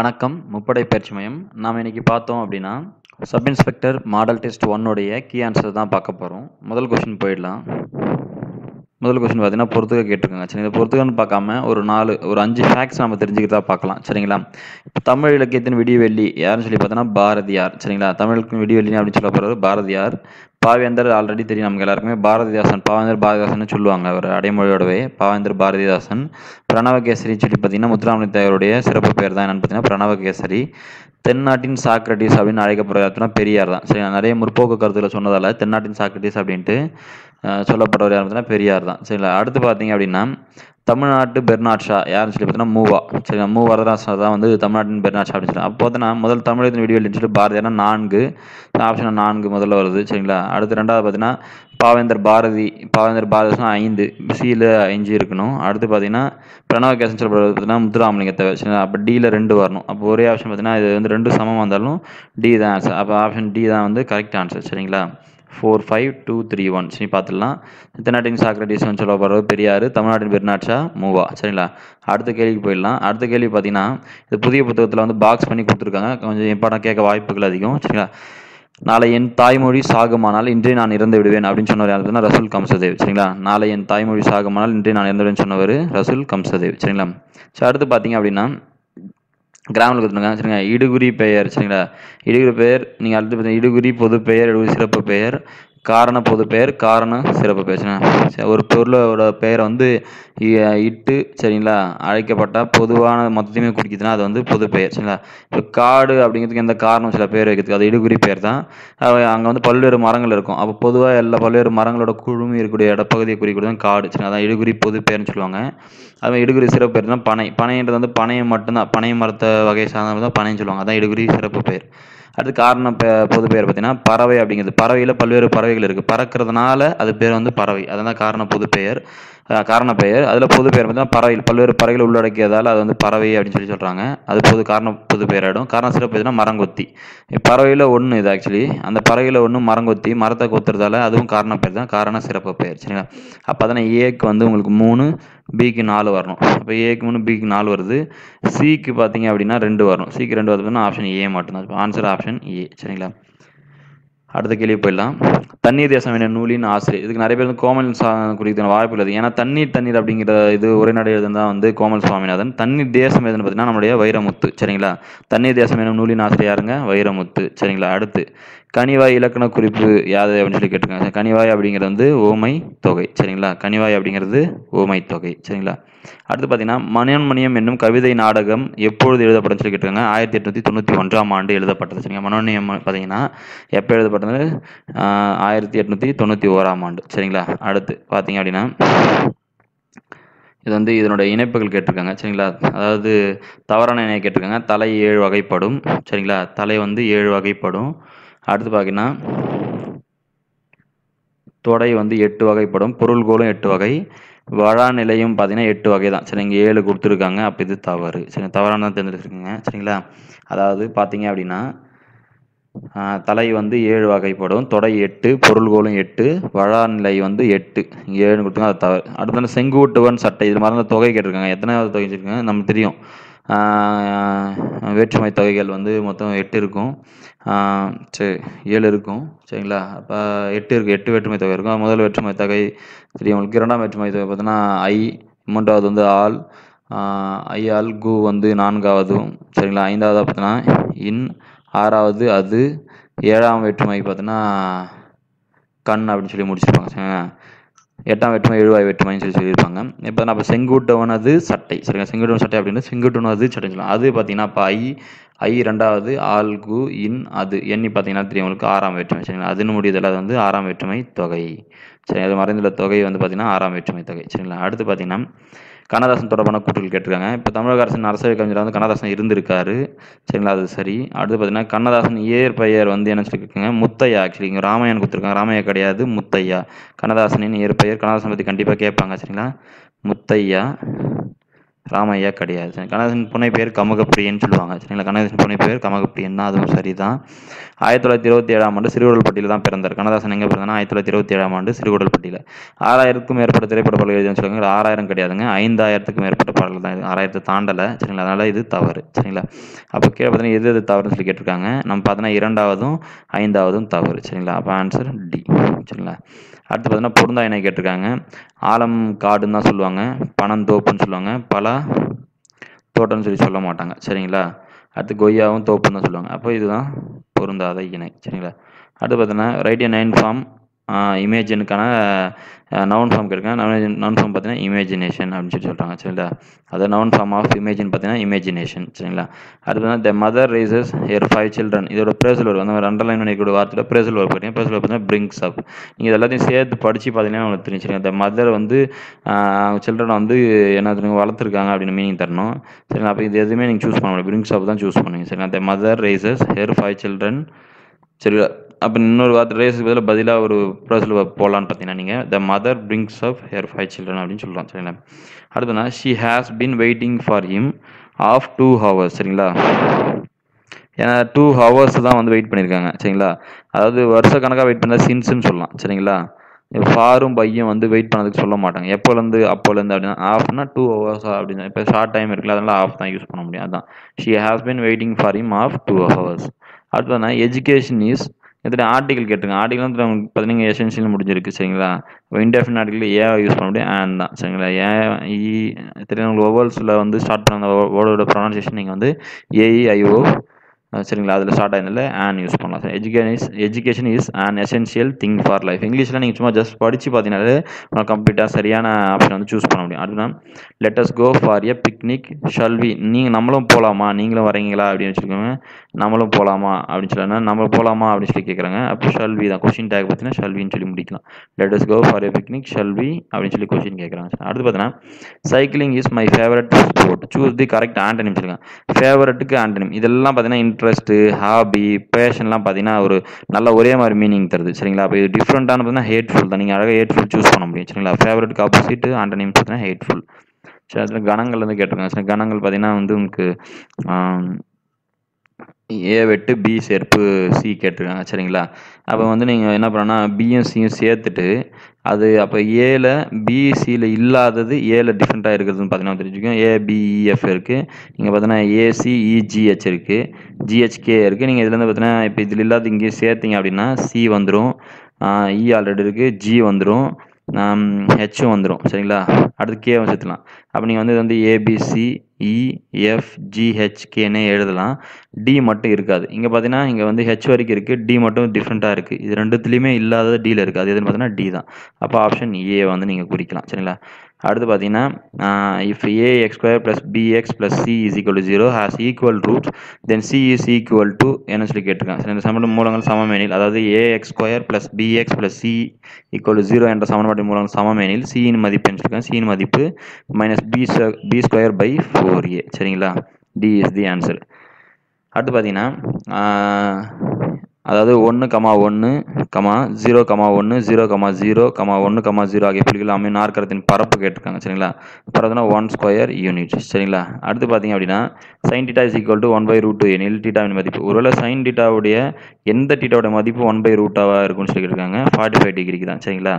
வணக்கம். முப்படை பயிற்சி மையம் நாம் இன்னைக்கு பார்த்தோம் அப்படின்னா சப் இன்ஸ்பெக்டர் மாடல் டெஸ்ட் ஒன்னுடைய கீ ஆன்சர் தான் பார்க்க போகிறோம் முதல் கொஸ்டின் போயிடலாம். முதல் கொஸ்டின் பார்த்தீங்கன்னா பொறுத்துக்க கேட்டிருக்காங்க. சரி இந்த பொறுத்துக்கன்னு பார்க்காம ஒரு நாலு ஒரு அஞ்சு ஃபேக்ட்ஸ் நம்ம தெரிஞ்சுக்கிட்டா பார்க்கலாம். சரிங்களா? இப்போ தமிழ் இலக்கியத்தின் விடிவெள்ளி யாருன்னு சொல்லி பார்த்தோன்னா பாரதியார். சரிங்களா? தமிழுக்கு விடிவெள்ளி அப்படின்னு சொல்ல போகிறது பாரதியார். பாவேந்தர் ஆல்ரெடி தெரியும் நமக்கு எல்லாருக்குமே. பாரதிதாசன் பாவேந்தர் பாரதிதாசன் சொல்லுவாங்க அவர் அடைமொழியோடவே. பாவேந்தர் பாரதிதாசன். பிரணவகேசரி சொல்லி பார்த்தீங்கன்னா முத்துராமலிங்க தேவருடைய சிறப்பு பேர் தான் என்னென்னு பார்த்தீங்கன்னா பிரணவகேசரி. தென்னாட்டின் சாக்ரட்டிஸ் அப்படின்னு அழைக்கப்படுறாருன்னா பெரியார் தான். சரி நிறைய முற்போக்கு கருத்தில் சொன்னதால தென்னாட்டின் சாக்ரட்டிஸ் அப்படின்ட்டு சொல்லப்படுறவர் யார் பார்த்தீங்கன்னா பெரியார் தான். சரிங்களா? அடுத்து பார்த்தீங்க அப்படின்னா தமிழ்நாட்டு பெர்னாட் ஷா யாருன்னு சொல்லி பார்த்தீங்கன்னா மூவா. சரிங்களா? மூ வரதராசா தான் வந்து தமிழ்நாட்டின் பெர்னாட் ஷா அப்படின்னு சொல்லி. அப்போ பார்த்தீங்கன்னா முதல் தமிழகத்தின் வீடியோ சொல்லி பாரதியார்னா நான்கு. ஆப்ஷன் நான்கு முதல்ல வருது. சரிங்களா? அடுத்து ரெண்டாவது பார்த்தீங்கன்னா பாவேந்தர் பாரதி. பாவேந்தர் பாரதிதாசன் ஐந்து. சியில் அஞ்சு இருக்கணும். அடுத்து பார்த்தீங்கன்னா பிரணவகேசன் சொல்லப்படுறது பார்த்தீங்கன்னா முத்துராமலிங்க தேவை சரிங்களா? அப்போ டியில் ரெண்டு வரணும். அப்போ ஒரே ஆப்ஷன் பார்த்தீங்கன்னா இது வந்து ரெண்டு சமம் வந்தாலும் டி தான். ஆன்சர் அப்போ ஆப்ஷன் டி தான் வந்து கரெக்ட் ஆன்சர் சரிங்களா? Four five two three one சரி பார்த்துடலாம். தென்னாட்டின் சாக்ரட்டிஸ்னு சொல்லப்படுறது பெரியார் தமிழ்நாட்டின் பெருநாட்சா மூவா. சரிங்களா? அடுத்த கேள்விக்கு போயிடலாம். அடுத்த கேள்வி பார்த்தீங்கன்னா இது புதிய புத்தகத்தில் வந்து பாக்ஸ் பண்ணி கொடுத்துருக்காங்க. கொஞ்சம் இம்பார்ட்டன் கேட்க வாய்ப்புகள் அதிகம். சரிங்களா? நாளை என் தாய்மொழி சாகுமானால் இன்றே நான் இறந்து விடுவேன் அப்படின்னு சொன்னவர் யார் பார்த்தீங்கன்னா ரசூல் கம்சதேவ். சரிங்களா? நாளை என் தாய்மொழி சாகுமானால் இன்றே நான் இறந்து விடுவேன் சொன்னவர் ரசூல் கம்சதேவ். சரிங்களா? சரி அடுத்து பார்த்தீங்க அப்படின்னா கிராமில் கொடுத்துருக்காங்க. சரிங்களா? இடுகுறி பெயர் சரிங்களா? இடுகுறி பெயர் நீங்கள் அடுத்து பார்த்தீங்கன்னா இடுகுறி பொது பெயர் இடுகுறி சிறப்பு பெயர் காரண பொது பெயர் காரண சிறப்பு பெயர் ஒரு பொருளோட பெயரை வந்து இ- இட்டு சரிங்களா அழைக்கப்பட்ட பொதுவான மொத்தத்தையுமே குறிக்குதுன்னா அது வந்து பொது பெயர் சரிங்களா. இப்போ காடு அப்படிங்கிறதுக்கு எந்த காரணம் சில பேர் வைக்கிறதுக்கு அது இடுகுறி பெயர் தான். அங்கே வந்து பல்வேறு மரங்கள் இருக்கும். அப்போ பொதுவாக எல்லா பல்வேறு மரங்களோட குழுமி இருக்கக்கூடிய இடப்பகுதியை குறிக்கிறது தான் காடு சரிங்களா. அதான் இடுகுறி பொது பெயர்னு சொல்லுவாங்க. அது இடுகுறி சிறப்பு பெயர் தான் பனை. பனைன்றது வந்து பனையை மட்டும்தான். பனை மரத்தை வகை சார்ந்தது தான் பனைன்னு சொல்லுவாங்க. அதான் இடுகுறி சிறப்பு பெயர். அடுத்து காரணம் பொது பெயர் பார்த்தீங்கன்னா பறவை அப்படிங்கிறது. பறவையில் பல்வேறு பறவைகள் இருக்குது பறக்கிறதுனால அது பேர் வந்து பறவை. அதுதான் காரண பொது பெயர். காரண பெயர். அதில் பொது பெயர் பார்த்தீங்கன்னா பறவை பல்வேறு பறவைகள் உள்ளடக்கியதால் அது வந்து பறவை அப்படின்னு சொல்லி சொல்கிறாங்க அது பொது காரண பொது பெயராயிடும். காரண சிறப்பு எதுனா மரங்கொத்தி. பறவையில் ஒன்று இது ஆக்சுவலி அந்த பறவையில் ஒன்று மரங்கொத்தி மரத்தை கொத்துறதால அதுவும் காரண பெயர் தான். காரண சிறப்பு பெயர். சரிங்களா? அப்போ தானே ஏக்கு வந்து உங்களுக்கு மூணு பிக்கு நாலு வரணும். இப்போ ஏக்கு மூணு பிக்கு நாலு வருது. சிக்கு பார்த்தீங்க அப்படின்னா ரெண்டு வரணும். சிக்கு ரெண்டு வருதுன்னா ஆப்ஷன் ஏ மட்டும்தான். ஆன்சர் ஆப்ஷன் ஏ சரிங்களா? அடுத்த கேள்வி போயிடலாம். தண்ணீர் தேசம் என்ன நூலின் ஆசிரியர் இதுக்கு நிறைய பேர் வந்து கோமல் சா வாய்ப்பு இல்லை ஏன்னா தண்ணீர் தண்ணீர் அப்படிங்கிற இது உரைநடை எழுதுனது தான் வந்து கோமல் சுவாமிநாதன். தண்ணீர் தேசம் எதுன்னு பார்த்தீங்கன்னா நம்மளுடைய வைரமுத்து. சரிங்களா? தண்ணீர் தேசம் எனும் நூலின் ஆசிரியர் யாருங்க? வைரமுத்து. சரிங்களா? அடுத்து கனிவாய் இலக்கண குறிப்பு யாது அப்படின்னு சொல்லி கேட்டிருக்காங்க. கனிவாய் அப்படிங்கிறது வந்து ஓமை தொகை. சரிங்களா? கனிவாய் அப்படிங்கிறது ஓமை தொகை. சரிங்களா? அடுத்து பார்த்தீங்கன்னா மனோன்மணியம் என்னும் கவிதை நாடகம் எப்பொழுது எழுதப்படும் சொல்லி கேட்டிருக்காங்க. ஆயிரத்தி எட்நூற்றி தொண்ணூற்றி ஒன்றாம் ஆண்டு எழுதப்பட்டது. சரிங்களா? மனோன்மணியம் பார்த்தீங்கன்னா எப்போ எழுதப்பட்டது? ஆயிரத்தி எட்நூற்றி தொண்ணூற்றி ஓராம் ஆண்டு. சரிங்களா? அடுத்து பார்த்தீங்க அப்படின்னா இது வந்து இதனுடைய இணைப்புகள் கேட்டிருக்காங்க. சரிங்களா? அதாவது தவறான இணையை கேட்டிருக்காங்க. தலை ஏழு வகைப்படும். சரிங்களா? தலை வந்து ஏழு வகைப்படும். அடுத்து பார்த்தீங்கன்னா தொடை வந்து எட்டு வகைப்படும் பொருள்கோளும் எட்டு வகை வழா நிலையும் பார்த்தீங்கன்னா எட்டு வகை தான் சரி இங்கே ஏழு கொடுத்துருக்காங்க அப்போ இது தவறு. சரி தவறானதான் தேர்ந்தெடுத்துருக்கீங்க. சரிங்களா? அதாவது பார்த்தீங்க அப்படின்னா தலை வந்து ஏழு வகைப்படும் தொடை எட்டு பொருள்கோளும் எட்டு வழா நிலை வந்து எட்டு. ஏழு கொடுத்துருக்காங்க அது தவறு. அடுத்து வந்து செங்குட்டுவன் சட்டை இது மாதிரி தொகை கேட்டிருக்காங்க. எத்தனை தொகை வச்சுருக்காங்க நமக்கு தெரியும். வேற்றுமை தொகைகள் வந்து மொத்தம் எட்டு இருக்கும். சரி ஏழு இருக்கும். சரிங்களா? அப்போ எட்டு இருக்குது எட்டு வேற்றுமை தொகை இருக்கும். முதல் வேற்றுமை தொகை தெரியும் உங்களுக்கு. இரண்டாம் வேற்றுமை தொகை பார்த்தீங்கன்னா ஐ மூன்றாவது வந்து ஆல் ஆஹ், ஐ கு வந்து நான்காவதும் சரிங்களா? ஐந்தாவது பார்த்தீங்கன்னா இன். ஆறாவது அது. ஏழாம் வேற்றுமை பார்த்தீங்கன்னா கண் அப்படின்னு சொல்லி முடிச்சிருப்பாங்க. சரிங்களா? எட்டாம் வேற்றுமை எழுவாய் வேற்றுமைன்னு சொல்லி சொல்லியிருப்பாங்க. இப்போ நம்ம செங்குட்டவனது சட்டை. சரிங்களா? செங்குட்டவன் சட்டை அப்படின்னு செங்குட்டவனது சட்டைன்னு சொல்லலாம் அது பார்த்தீங்கன்னா இப்போ ஐ ஐ ரெண்டாவது ஆல் கு இன் அது எண்ணி பார்த்தீங்கன்னா தெரியும் உங்களுக்கு ஆறாம் வேற்றுமை. சரிங்களா? அதுன்னு முடியுதில்ல அது வந்து ஆறாம் வேற்றுமை தொகை. சரி அது மறைந்துள்ள தொகை வந்து பார்த்தீங்கன்னா ஆறாம் வேற்றுமை தொகை. சரிங்களா? அடுத்து பார்த்தீங்கன்னா கண்ணதாசன் தொடர்பான கூற்றுகள் கேட்டிருக்காங்க. இப்போ தமிழக அரசின் அரசியல் கவிஞர் வந்து கண்ணதாசன் இருந்திருக்காரு. சரிங்களா அது சரி. அடுத்து பார்த்தீங்கன்னா கண்ணதாசன் இயற்பெயர் வந்து என்ன சொல்லியிருக்காங்க முத்தையா ஆக்சுவலி இங்கே ராமாயணம் கொடுத்துருக்காங்க. ராமையா கிடையாது முத்தையா. கண்ணதாசனின் இயற்பெயர் கண்ணதாசன் பற்றி கண்டிப்பாக கேட்பாங்க சரிங்களா? முத்தையா. ராமையா கிடையாது. சரி கண்ணதாசன் புனை பேர் கமகப்பிரியன்னு சொல்லுவாங்க. சரிங்களா? கண்ணதாசன் புனை பேர் கமகப்பிரியன் தான். அதுவும் சரிதான். ஆயிரத்தி தொள்ளாயிரத்தி இருபத்தி ஏழாம் ஆண்டு சிறுகுடல்பட்டியில் தான் பிறந்தார். கணதாசன் எங்கே பிறந்தானா ஆயிரத்தி தொள்ளாயிரத்தி இருபத்தி ஏழாம் ஆண்டு சிறுகுடல்பட்டியில் ஆறாயிரத்துக்கும் மேற்பட்ட திரைப்பட பாடல்கள் எழுதின்னு சொல்லுவாங்க ஆறாயிரம் கிடையாதுங்க. ஐந்தாயிரத்துக்கும் மேற்பட்ட பாடல்கள் தான் இது. ஆறாயிரத்து தாண்டலை. சரிங்களா? அதனால் இது தவறு. சரிங்களா? அப்போ கீழே பார்த்தீங்கன்னா எது எது தவறுன்னு சொல்லி கேட்டிருக்காங்க. நம்ம பார்த்தோன்னா இரண்டாவதும் ஐந்தாவதும் தவறு. சரிங்களா? அப்போ ஆன்சர் டி சரிங்களா? அடுத்து பார்த்தீங்கன்னா பொருந்தா இணை கேட்டிருக்காங்க. ஆலம் காடுன்னு தான் சொல்லுவாங்க. பனந்தோப்புன்னு சொல்லுவாங்க. பலா தோட்டம்னு சொல்லி சொல்ல மாட்டாங்க. சரிங்களா? அடுத்து கொய்யாவும் தோப்புன்னு தான் சொல்லுவாங்க. அப்போ இதுதான் பொருந்தாத இணை சரிங்களா? அடுத்து பார்த்தீங்கன்னா ரைட் எ நைன் ஃபார்ம் இமேஜினுக்கான நவுன் ஃபார்ம் கேட்குறாங்க நவுன் நவுன் ஃபார்ம் பார்த்தீங்கன்னா இமேஜினேஷன் அப்படின்னு சொல்லி சொல்கிறாங்க சரிங்களா? அது நவுன் ஃபார்ம் ஆஃப் இமேஜின் பார்த்தீங்கன்னா இமேஜினேஷன் சரிங்களா? அடுத்து the mother raises here five children இதோட பிரேசல் வரும் அந்த அண்டர்லைன் பண்ணிக்கூடிய வார்த்தையில் பிரேசல் வரும் பார்த்தீங்கன்னா பிரேசல் பார்த்தீங்கன்னா பிரிங்ஸ் அப் நீங்கள் எல்லாத்தையும் சேர்த்து படித்து பார்த்தீங்கன்னா உங்களுக்கு தெரியும் சரிங்களா? த மதர் வந்து சில்ட்ரனை வந்து என்ன தெரியும் வளர்த்துருக்காங்க அப்படின்னு மீனிங் தரணும் சரிங்களா? அப்போ இது எதுவுமே நீங்கள் சூஸ் பண்ண முடியும் பிரிங்ஸ் அப் தான் சூஸ் பண்ணுங்க சரிங்களா? The mother raises her five children சரிங்களா? அப்போ இன்னொரு வார்த்தை ரேஸுக்கு பதிலாக பதிலாக ஒரு ப்ரோஸில் போகலான்னு பார்த்தீங்கன்னா நீங்கள் the mother brings of her five children அப்படின்னு சொல்கிறோம் சரிங்களா? அடுத்தனா she has been waiting for him of two hours சரிங்களா? ஏன்னா டூ ஹவர்ஸ் தான் வந்து வெயிட் பண்ணியிருக்காங்க சரிங்களா? அதாவது வருஷ கணக்காக வெயிட் பண்ணால் சின்ஸ்ன்னு சொல்லலாம் சரிங்களா? ஃபாரும் பையும் வந்து வெயிட் பண்ணதுக்கு சொல்ல மாட்டாங்க. எப்போலேருந்து அப்போலேருந்து அப்படின்னா ஆஃப்னா டூ ஹவர்ஸா அப்படின்னு இப்போ ஷார்ட் டைம் இருக்குல்ல அதனால் ஆஃப் தான் யூஸ் பண்ண முடியும் அதான். She has been waiting for him of two hours அடுத்ததுனா education is எடுத்துகிட்டு ஆர்டிகல் கேட்டுங்க ஆர்டிகல் வந்து நமக்கு பார்த்தீங்கன்னா எசென்ஷியல் முடிஞ்சிருக்கு சரிங்களா? இன்டெஃபின் ஆர்டிகல் ஏ யூஸ் பண்ண முடியும் ஆன் தான் சரிங்களா? ஏ இ e, தெரியும் உங்களுக்கு? ஒவல்ஸில் வந்து ஸ்டார்ட் பண்ண வேர்டோட ப்ரொனன்சியேஷன் நீங்கள் வந்து ஏஇஐஓ சரிங்களா? அதில் ஸ்டார்ட் ஆயிருந்தால ஆன் யூஸ் பண்ணலாம். Sir education is education is an essential thing for life இங்கிலீஷில் நீங்கள் சும்மா ஜஸ்ட் படித்து பார்த்தீங்கன்னாலே கம்ப்ளீட்டாக சரியான ஆப்ஷன் வந்து சூஸ் பண்ண முடியும். அடுத்ததான் let's go for a picnic shall we நீங்கள் நம்மளும் போகலாமா நீங்களும் வரீங்களா அப்படின்னு வச்சுக்கோங்க. நம்மளும் போகலாமா அப்படின்னு சொல்லலாம் நம்ம போகலாமா அப்படின்னு சொல்லி கேட்குறாங்க அப்போ ஷல்வி தான் கொஷின் டேக் பார்த்தீங்கன்னா ஷல்வின்னு சொல்லி முடிக்கலாம். Let's go for a picnic shall we அப்படின்னு சொல்லி கொஷின் கேட்குறாங்க அடுத்து பார்த்தீங்கன்னா cycling is my favourite sport choose the correct antonym சொல்லுங்க ஃபேவரட்டுக்கு ஆண்டனிம் இதெல்லாம் பார்த்தீங்கன்னா இன்ட்ரெஸ்ட்டு ஹாபி பேஷன்லாம் பார்த்தீங்கன்னா ஒரு நல்ல ஒரே மாதிரி மீனிங் தருது. சரிங்களா? அப்போ இது டிஃப்ரெண்ட்டான பார்த்தீங்கன்னா ஹேட்ஃபுல் தான். நீங்கள் அழகாக ஹேட்ஃபுல் சூஸ் பண்ண முடியும். சரிங்களா? ஃபேவரட்டுக்கு ஆப்போசிட் ஆண்டனிம் பார்த்தீங்கன்னா ஹேட்ஃபுல் சரி அதில் கணங்கள் வந்து கேட்டிருக்காங்க. சரி கணங்கள் பார்த்தீங்கன்னா வந்து உங்களுக்கு ஏ வெட்டு பி சேர்ப்பு சி கேட்டிருக்காங்க சரிங்களா? அப்போ வந்து நீங்கள் என்ன பண்ணோன்னா பியும் சியும் சேர்த்துட்டு அது அப்போ ஏல பிசியில் இல்லாதது ஏல டிஃப்ரெண்ட்டாக இருக்கிறதுன்னு பார்த்தீங்கன்னா தெரிஞ்சுக்கோங்க. ஏபிஇஎஃப் e, இருக்குது நீங்கள் பார்த்தீங்கன்னா ஏசிஇஜிஹெச் e, இருக்குது ஜிஹெச்கே இருக்குது நீங்கள் இதுலேருந்து பார்த்தீங்கன்னா இப்போ இதில் இல்லாத இங்கேயும் சேர்த்திங்க அப்படின்னா சி வந்துடும் இ ஆல்ரெடி e இருக்குது ஜி வந்துடும் ஹெச்சும் வந்துடும் சரிங்களா? அடுத்து கேவும் சேர்த்துலாம் அப்போ நீங்கள் வந்து இது வந்து ஏபிசி இஎஃப் ஜிஹெச்கேனே எழுதலாம். டி மட்டும் இருக்காது. இங்கே பார்த்தீங்கன்னா இங்கே வந்து ஹெச் வரைக்கும் இருக்குது டி மட்டும் டிஃப்ரெண்ட்டாக இருக்குது இது ரெண்டுத்துலேயுமே இல்லாத டியில் இருக்குது அது எதுன்னு பார்த்தீங்கன்னா டி தான். அப்போ ஆப்ஷன் ஏ வந்து நீங்கள் குறிக்கலாம். சரிங்களா? அடுத்து பார்த்தீங்கன்னா if A X square plus B X plus C is equal to zero has equal roots then C is equal to என்ன சொல்லி கேட்டிருக்காங்க? இந்த சமன்பாடு மூலங்கள் சமமெனில் அதாவது A X square plus B X plus C equal to zero என்ற சமன்பாடு மூலங்கள் சமமெனில் சியின் மதிப்பு சொல்லியிருக்காங்க? சியின் மதிப்பு minus B B square by four A சரிங்களா? டி இஸ் தி ஆன்சர் அடுத்து பார்த்தீங்கன்னா அதாவது ஒன்று கமா ஒன்று கமா ஜீரோ கமா ஒன்று ஜீரோ கமா ஜீரோ கமா ஒன்று கமா ஜீரோ ஆகிய புள்ளிகள் அமையும் நாற்கரத்தின் பரப்பு கேட்டிருக்காங்க சரிங்களா? பரப்புனா ஒன் ஸ்கொயர் யூனிட் சரிங்களா? அடுத்து பார்த்தீங்க அப்படின்னா sine theta is equal to one by root two எனில் டீட்டாவின் மதிப்பு. ஒருவேளை சைன் டீட்டாவுடைய எந்த டீட்டாவுடைய மதிப்பு ஒன் பை ரூட்டாவாக இருக்கும்னு சொல்லி கேட்டிருக்காங்க ஃபார்ட்டி ஃபைவ் டிகிரிக்கு தான் சரிங்களா?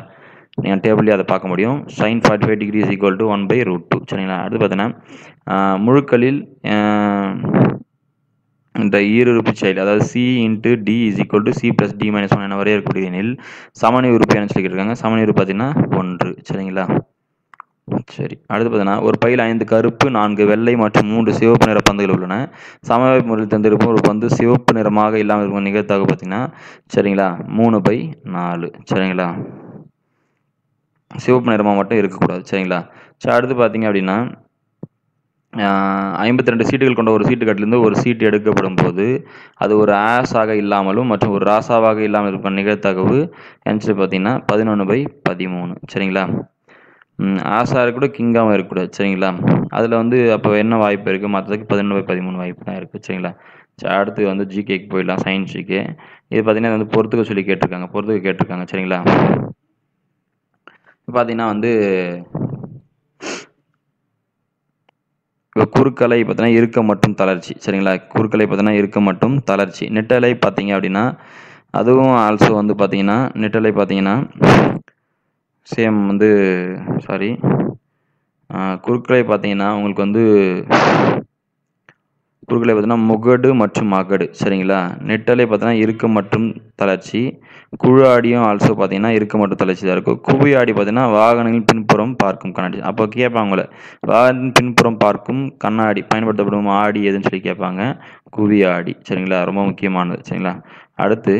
நீங்கள் டேபிள்லேயே அதை பார்க்க முடியும். Sine forty five degree is equal to one by root two சரிங்களா? அடுத்து பார்த்தீங்கன்னா முழுக்களில் இந்த ஈருறுப்பு செயல் அதாவது C into D is equal to C plus D minus one என வரையறுக்கக்கூடிய எனில் சமணி உறுப்பு என்ன சொல்லியிருக்காங்க சமணி உறுப்பு பார்த்தீங்கன்னா ஒன்று சரிங்களா? சரி அடுத்து பார்த்தீங்கன்னா ஒரு பையில் ஐந்து கருப்பு நான்கு வெள்ளை மற்றும் மூன்று சிவப்பு நிற பந்துகள் உள்ளன. சமவாய்ப்பு முறையில் தந்திருக்கும் ஒரு பந்து சிவப்பு நிறமாக இல்லாமல் இருக்கும் நிகழ்த்தாக பார்த்தீங்கன்னா சரிங்களா? மூணு பை நாலு சரிங்களா? சிவப்பு நிறமாக மட்டும் இருக்கக்கூடாது சரிங்களா? சரி அடுத்து பார்த்தீங்க அப்படின்னா ஐம்பத்தி ரெண்டு சீட்டுகள் கொண்ட ஒரு சீட்டு கட்டிலிருந்து ஒரு சீட்டு எடுக்கப்படும் போது அது ஒரு ஆஸாக இல்லாமலும் மற்றும் ஒரு ராசாவாக இல்லாமல் இருக்கும் நிகழ்த்தகவு என்னச்சு பார்த்தீங்கன்னா பதினொன்று பை பதிமூணு. சரிங்களா? ஆஸாக இருக்கக்கூடாது கிங்காகவும் இருக்கக்கூடாது. சரிங்களா? அதில் வந்து அப்போ என்ன வாய்ப்பு இருக்குது மற்றதுக்கு பதினொன்று பை பதிமூணு வாய்ப்பு தான் இருக்குது சரிங்களா? சரி அடுத்து வந்து ஜிகேக்கு போயிடலாம் சயின்ஸ் ஜிகே இது பார்த்தீங்கன்னா வந்து பொறுத்துக்க சொல்லி கேட்டிருக்காங்க. பொறுத்துக்க கேட்டிருக்காங்க. சரிங்களா? பார்த்தீங்கன்னா வந்து இப்போ குறுக்கலை பார்த்தீங்கன்னா இருக்க மற்றும் தளர்ச்சி. சரிங்களா? குறுக்கலை பார்த்தீங்கன்னா இருக்க மற்றும் தளர்ச்சி. நெட்டலை பார்த்தீங்க அப்படின்னா அதுவும் ஆல்சோ வந்து பார்த்தீங்கன்னா நெட்டலை பார்த்தீங்கன்னா சேம் வந்து சாரி குறுக்கலை பார்த்தீங்கன்னா உங்களுக்கு வந்து குறுக்கலை பார்த்தீங்கன்னா முகடு மற்றும் அகடு. சரிங்களா? நெட்டலை பார்த்தீங்கன்னா இருக்க மற்றும் தளர்ச்சி. குழு ஆடியும் ஆல்சோ பார்த்தீங்கன்னா இருக்க மட்டும் தலைச்சி தான் இருக்கும். குவி ஆடி பார்த்தீங்கன்னா வாகனங்களின் பின்புறம் பார்க்கும் கண்ணாடி. அப்போ கேட்பாங்கள வாகனத்தின் பின்புறம் பார்க்கும் கண்ணாடி பயன்படுத்தப்படும் ஆடி எதுன்னு சொல்லி கேட்பாங்க குவி ஆடி சரிங்களா? ரொம்ப முக்கியமானது சரிங்களா? அடுத்து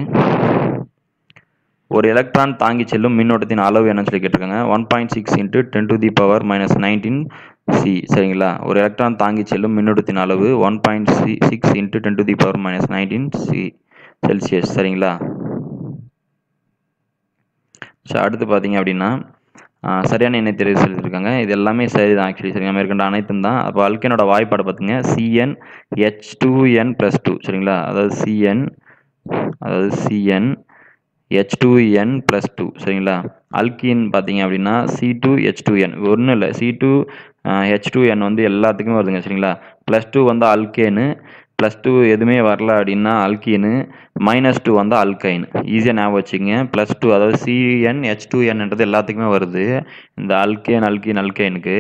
ஒரு எலக்ட்ரான் தாங்கி செல்லும் மின்னோட்டத்தின் அளவு என்னன்னு சொல்லி கேட்டிருக்காங்க. One point six into ten to the power minus nineteen C சரிங்களா? ஒரு எலக்ட்ரான் தாங்கி செல்லும் மின்னோட்டத்தின் அளவு one point C six into ten to the power minus nineteen C Celsius சரிங்களா? ஸோ அடுத்து பார்த்தீங்க அப்படின்னா சரியான எண்ணெய் தெரிவு சொல்லியிருக்காங்க இது எல்லாமே சரி தான் ஆக்சுவலி சரிங்க மேற்கொண்ட அனைத்தும் தான். அப்போ அல்கேனோட வாய்ப்பாடு பார்த்துங்க. C N H two N plus two சரிங்களா? அதாவது சிஎன் அதாவது C N H two N plus two சரிங்களா? அல்கின் பார்த்தீங்க அப்படின்னா C two H two N ஒன்றும் இல்லை. C two H two N வந்து எல்லாத்துக்குமே வருதுங்க சரிங்களா? ப்ளஸ் டூ வந்து அல்கேனு ப்ளஸ் டூ எதுவுமே வரல அப்படின்னா அல்கீனு மைனஸ் டூ வந்தால் அல்கைன் ஈஸியாக ஞாபகம் வச்சுங்க ப்ளஸ் டூ அதாவது சிஎன் ஹெச் டூ என்ன்றது எல்லாத்துக்குமே வருது. இந்த அல்கேன் அல்கீன் அல்கைனுக்கு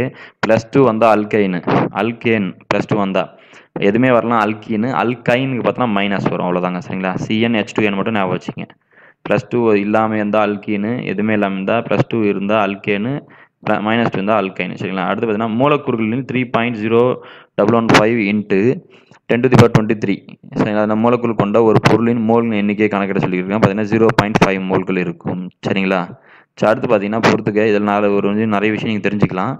ப்ளஸ் டூ வந்தால் அல்கைனு அல்கேன் ப்ளஸ் டூ வந்தால் எதுவுமே வரலாம் அல்கீனு அல்கைனுக்கு பார்த்தோன்னா மைனஸ் வரும். அவ்வளோதாங்க சரிங்களா? சிஎன் ஹெச் டூ என் மட்டும் ஞாபகம் வச்சுங்க ப்ளஸ் டூ இல்லாமல் இருந்தால் அல்கீனு எதுவுமே இல்லாமல் இருந்தால் ப்ளஸ் டூ இருந்தால் அல்கேனு மைனஸ் டூ இருந்தால் அல்கைனு சரிங்களா? அடுத்து பார்த்தீங்கன்னா மூலக்கூறுகளின் three point zero double one five into ten to the power twenty three சரிங்களா அந்த மூலக்குள் கொண்ட ஒரு பொருளின் மோல் எண்ணிக்கையை கணக்கிட சொல்லியிருக்கேன் பார்த்தீங்கன்னா ஜீரோ பாயிண்ட் ஃபைவ் மோல்கள் இருக்கும். சரிங்களா? சரி அடுத்து பார்த்தீங்கன்னா பொறுத்துக்க இதில் நாலு ஒரு வந்து நிறைய விஷயம் நீங்கள் தெரிஞ்சுக்கலாம்.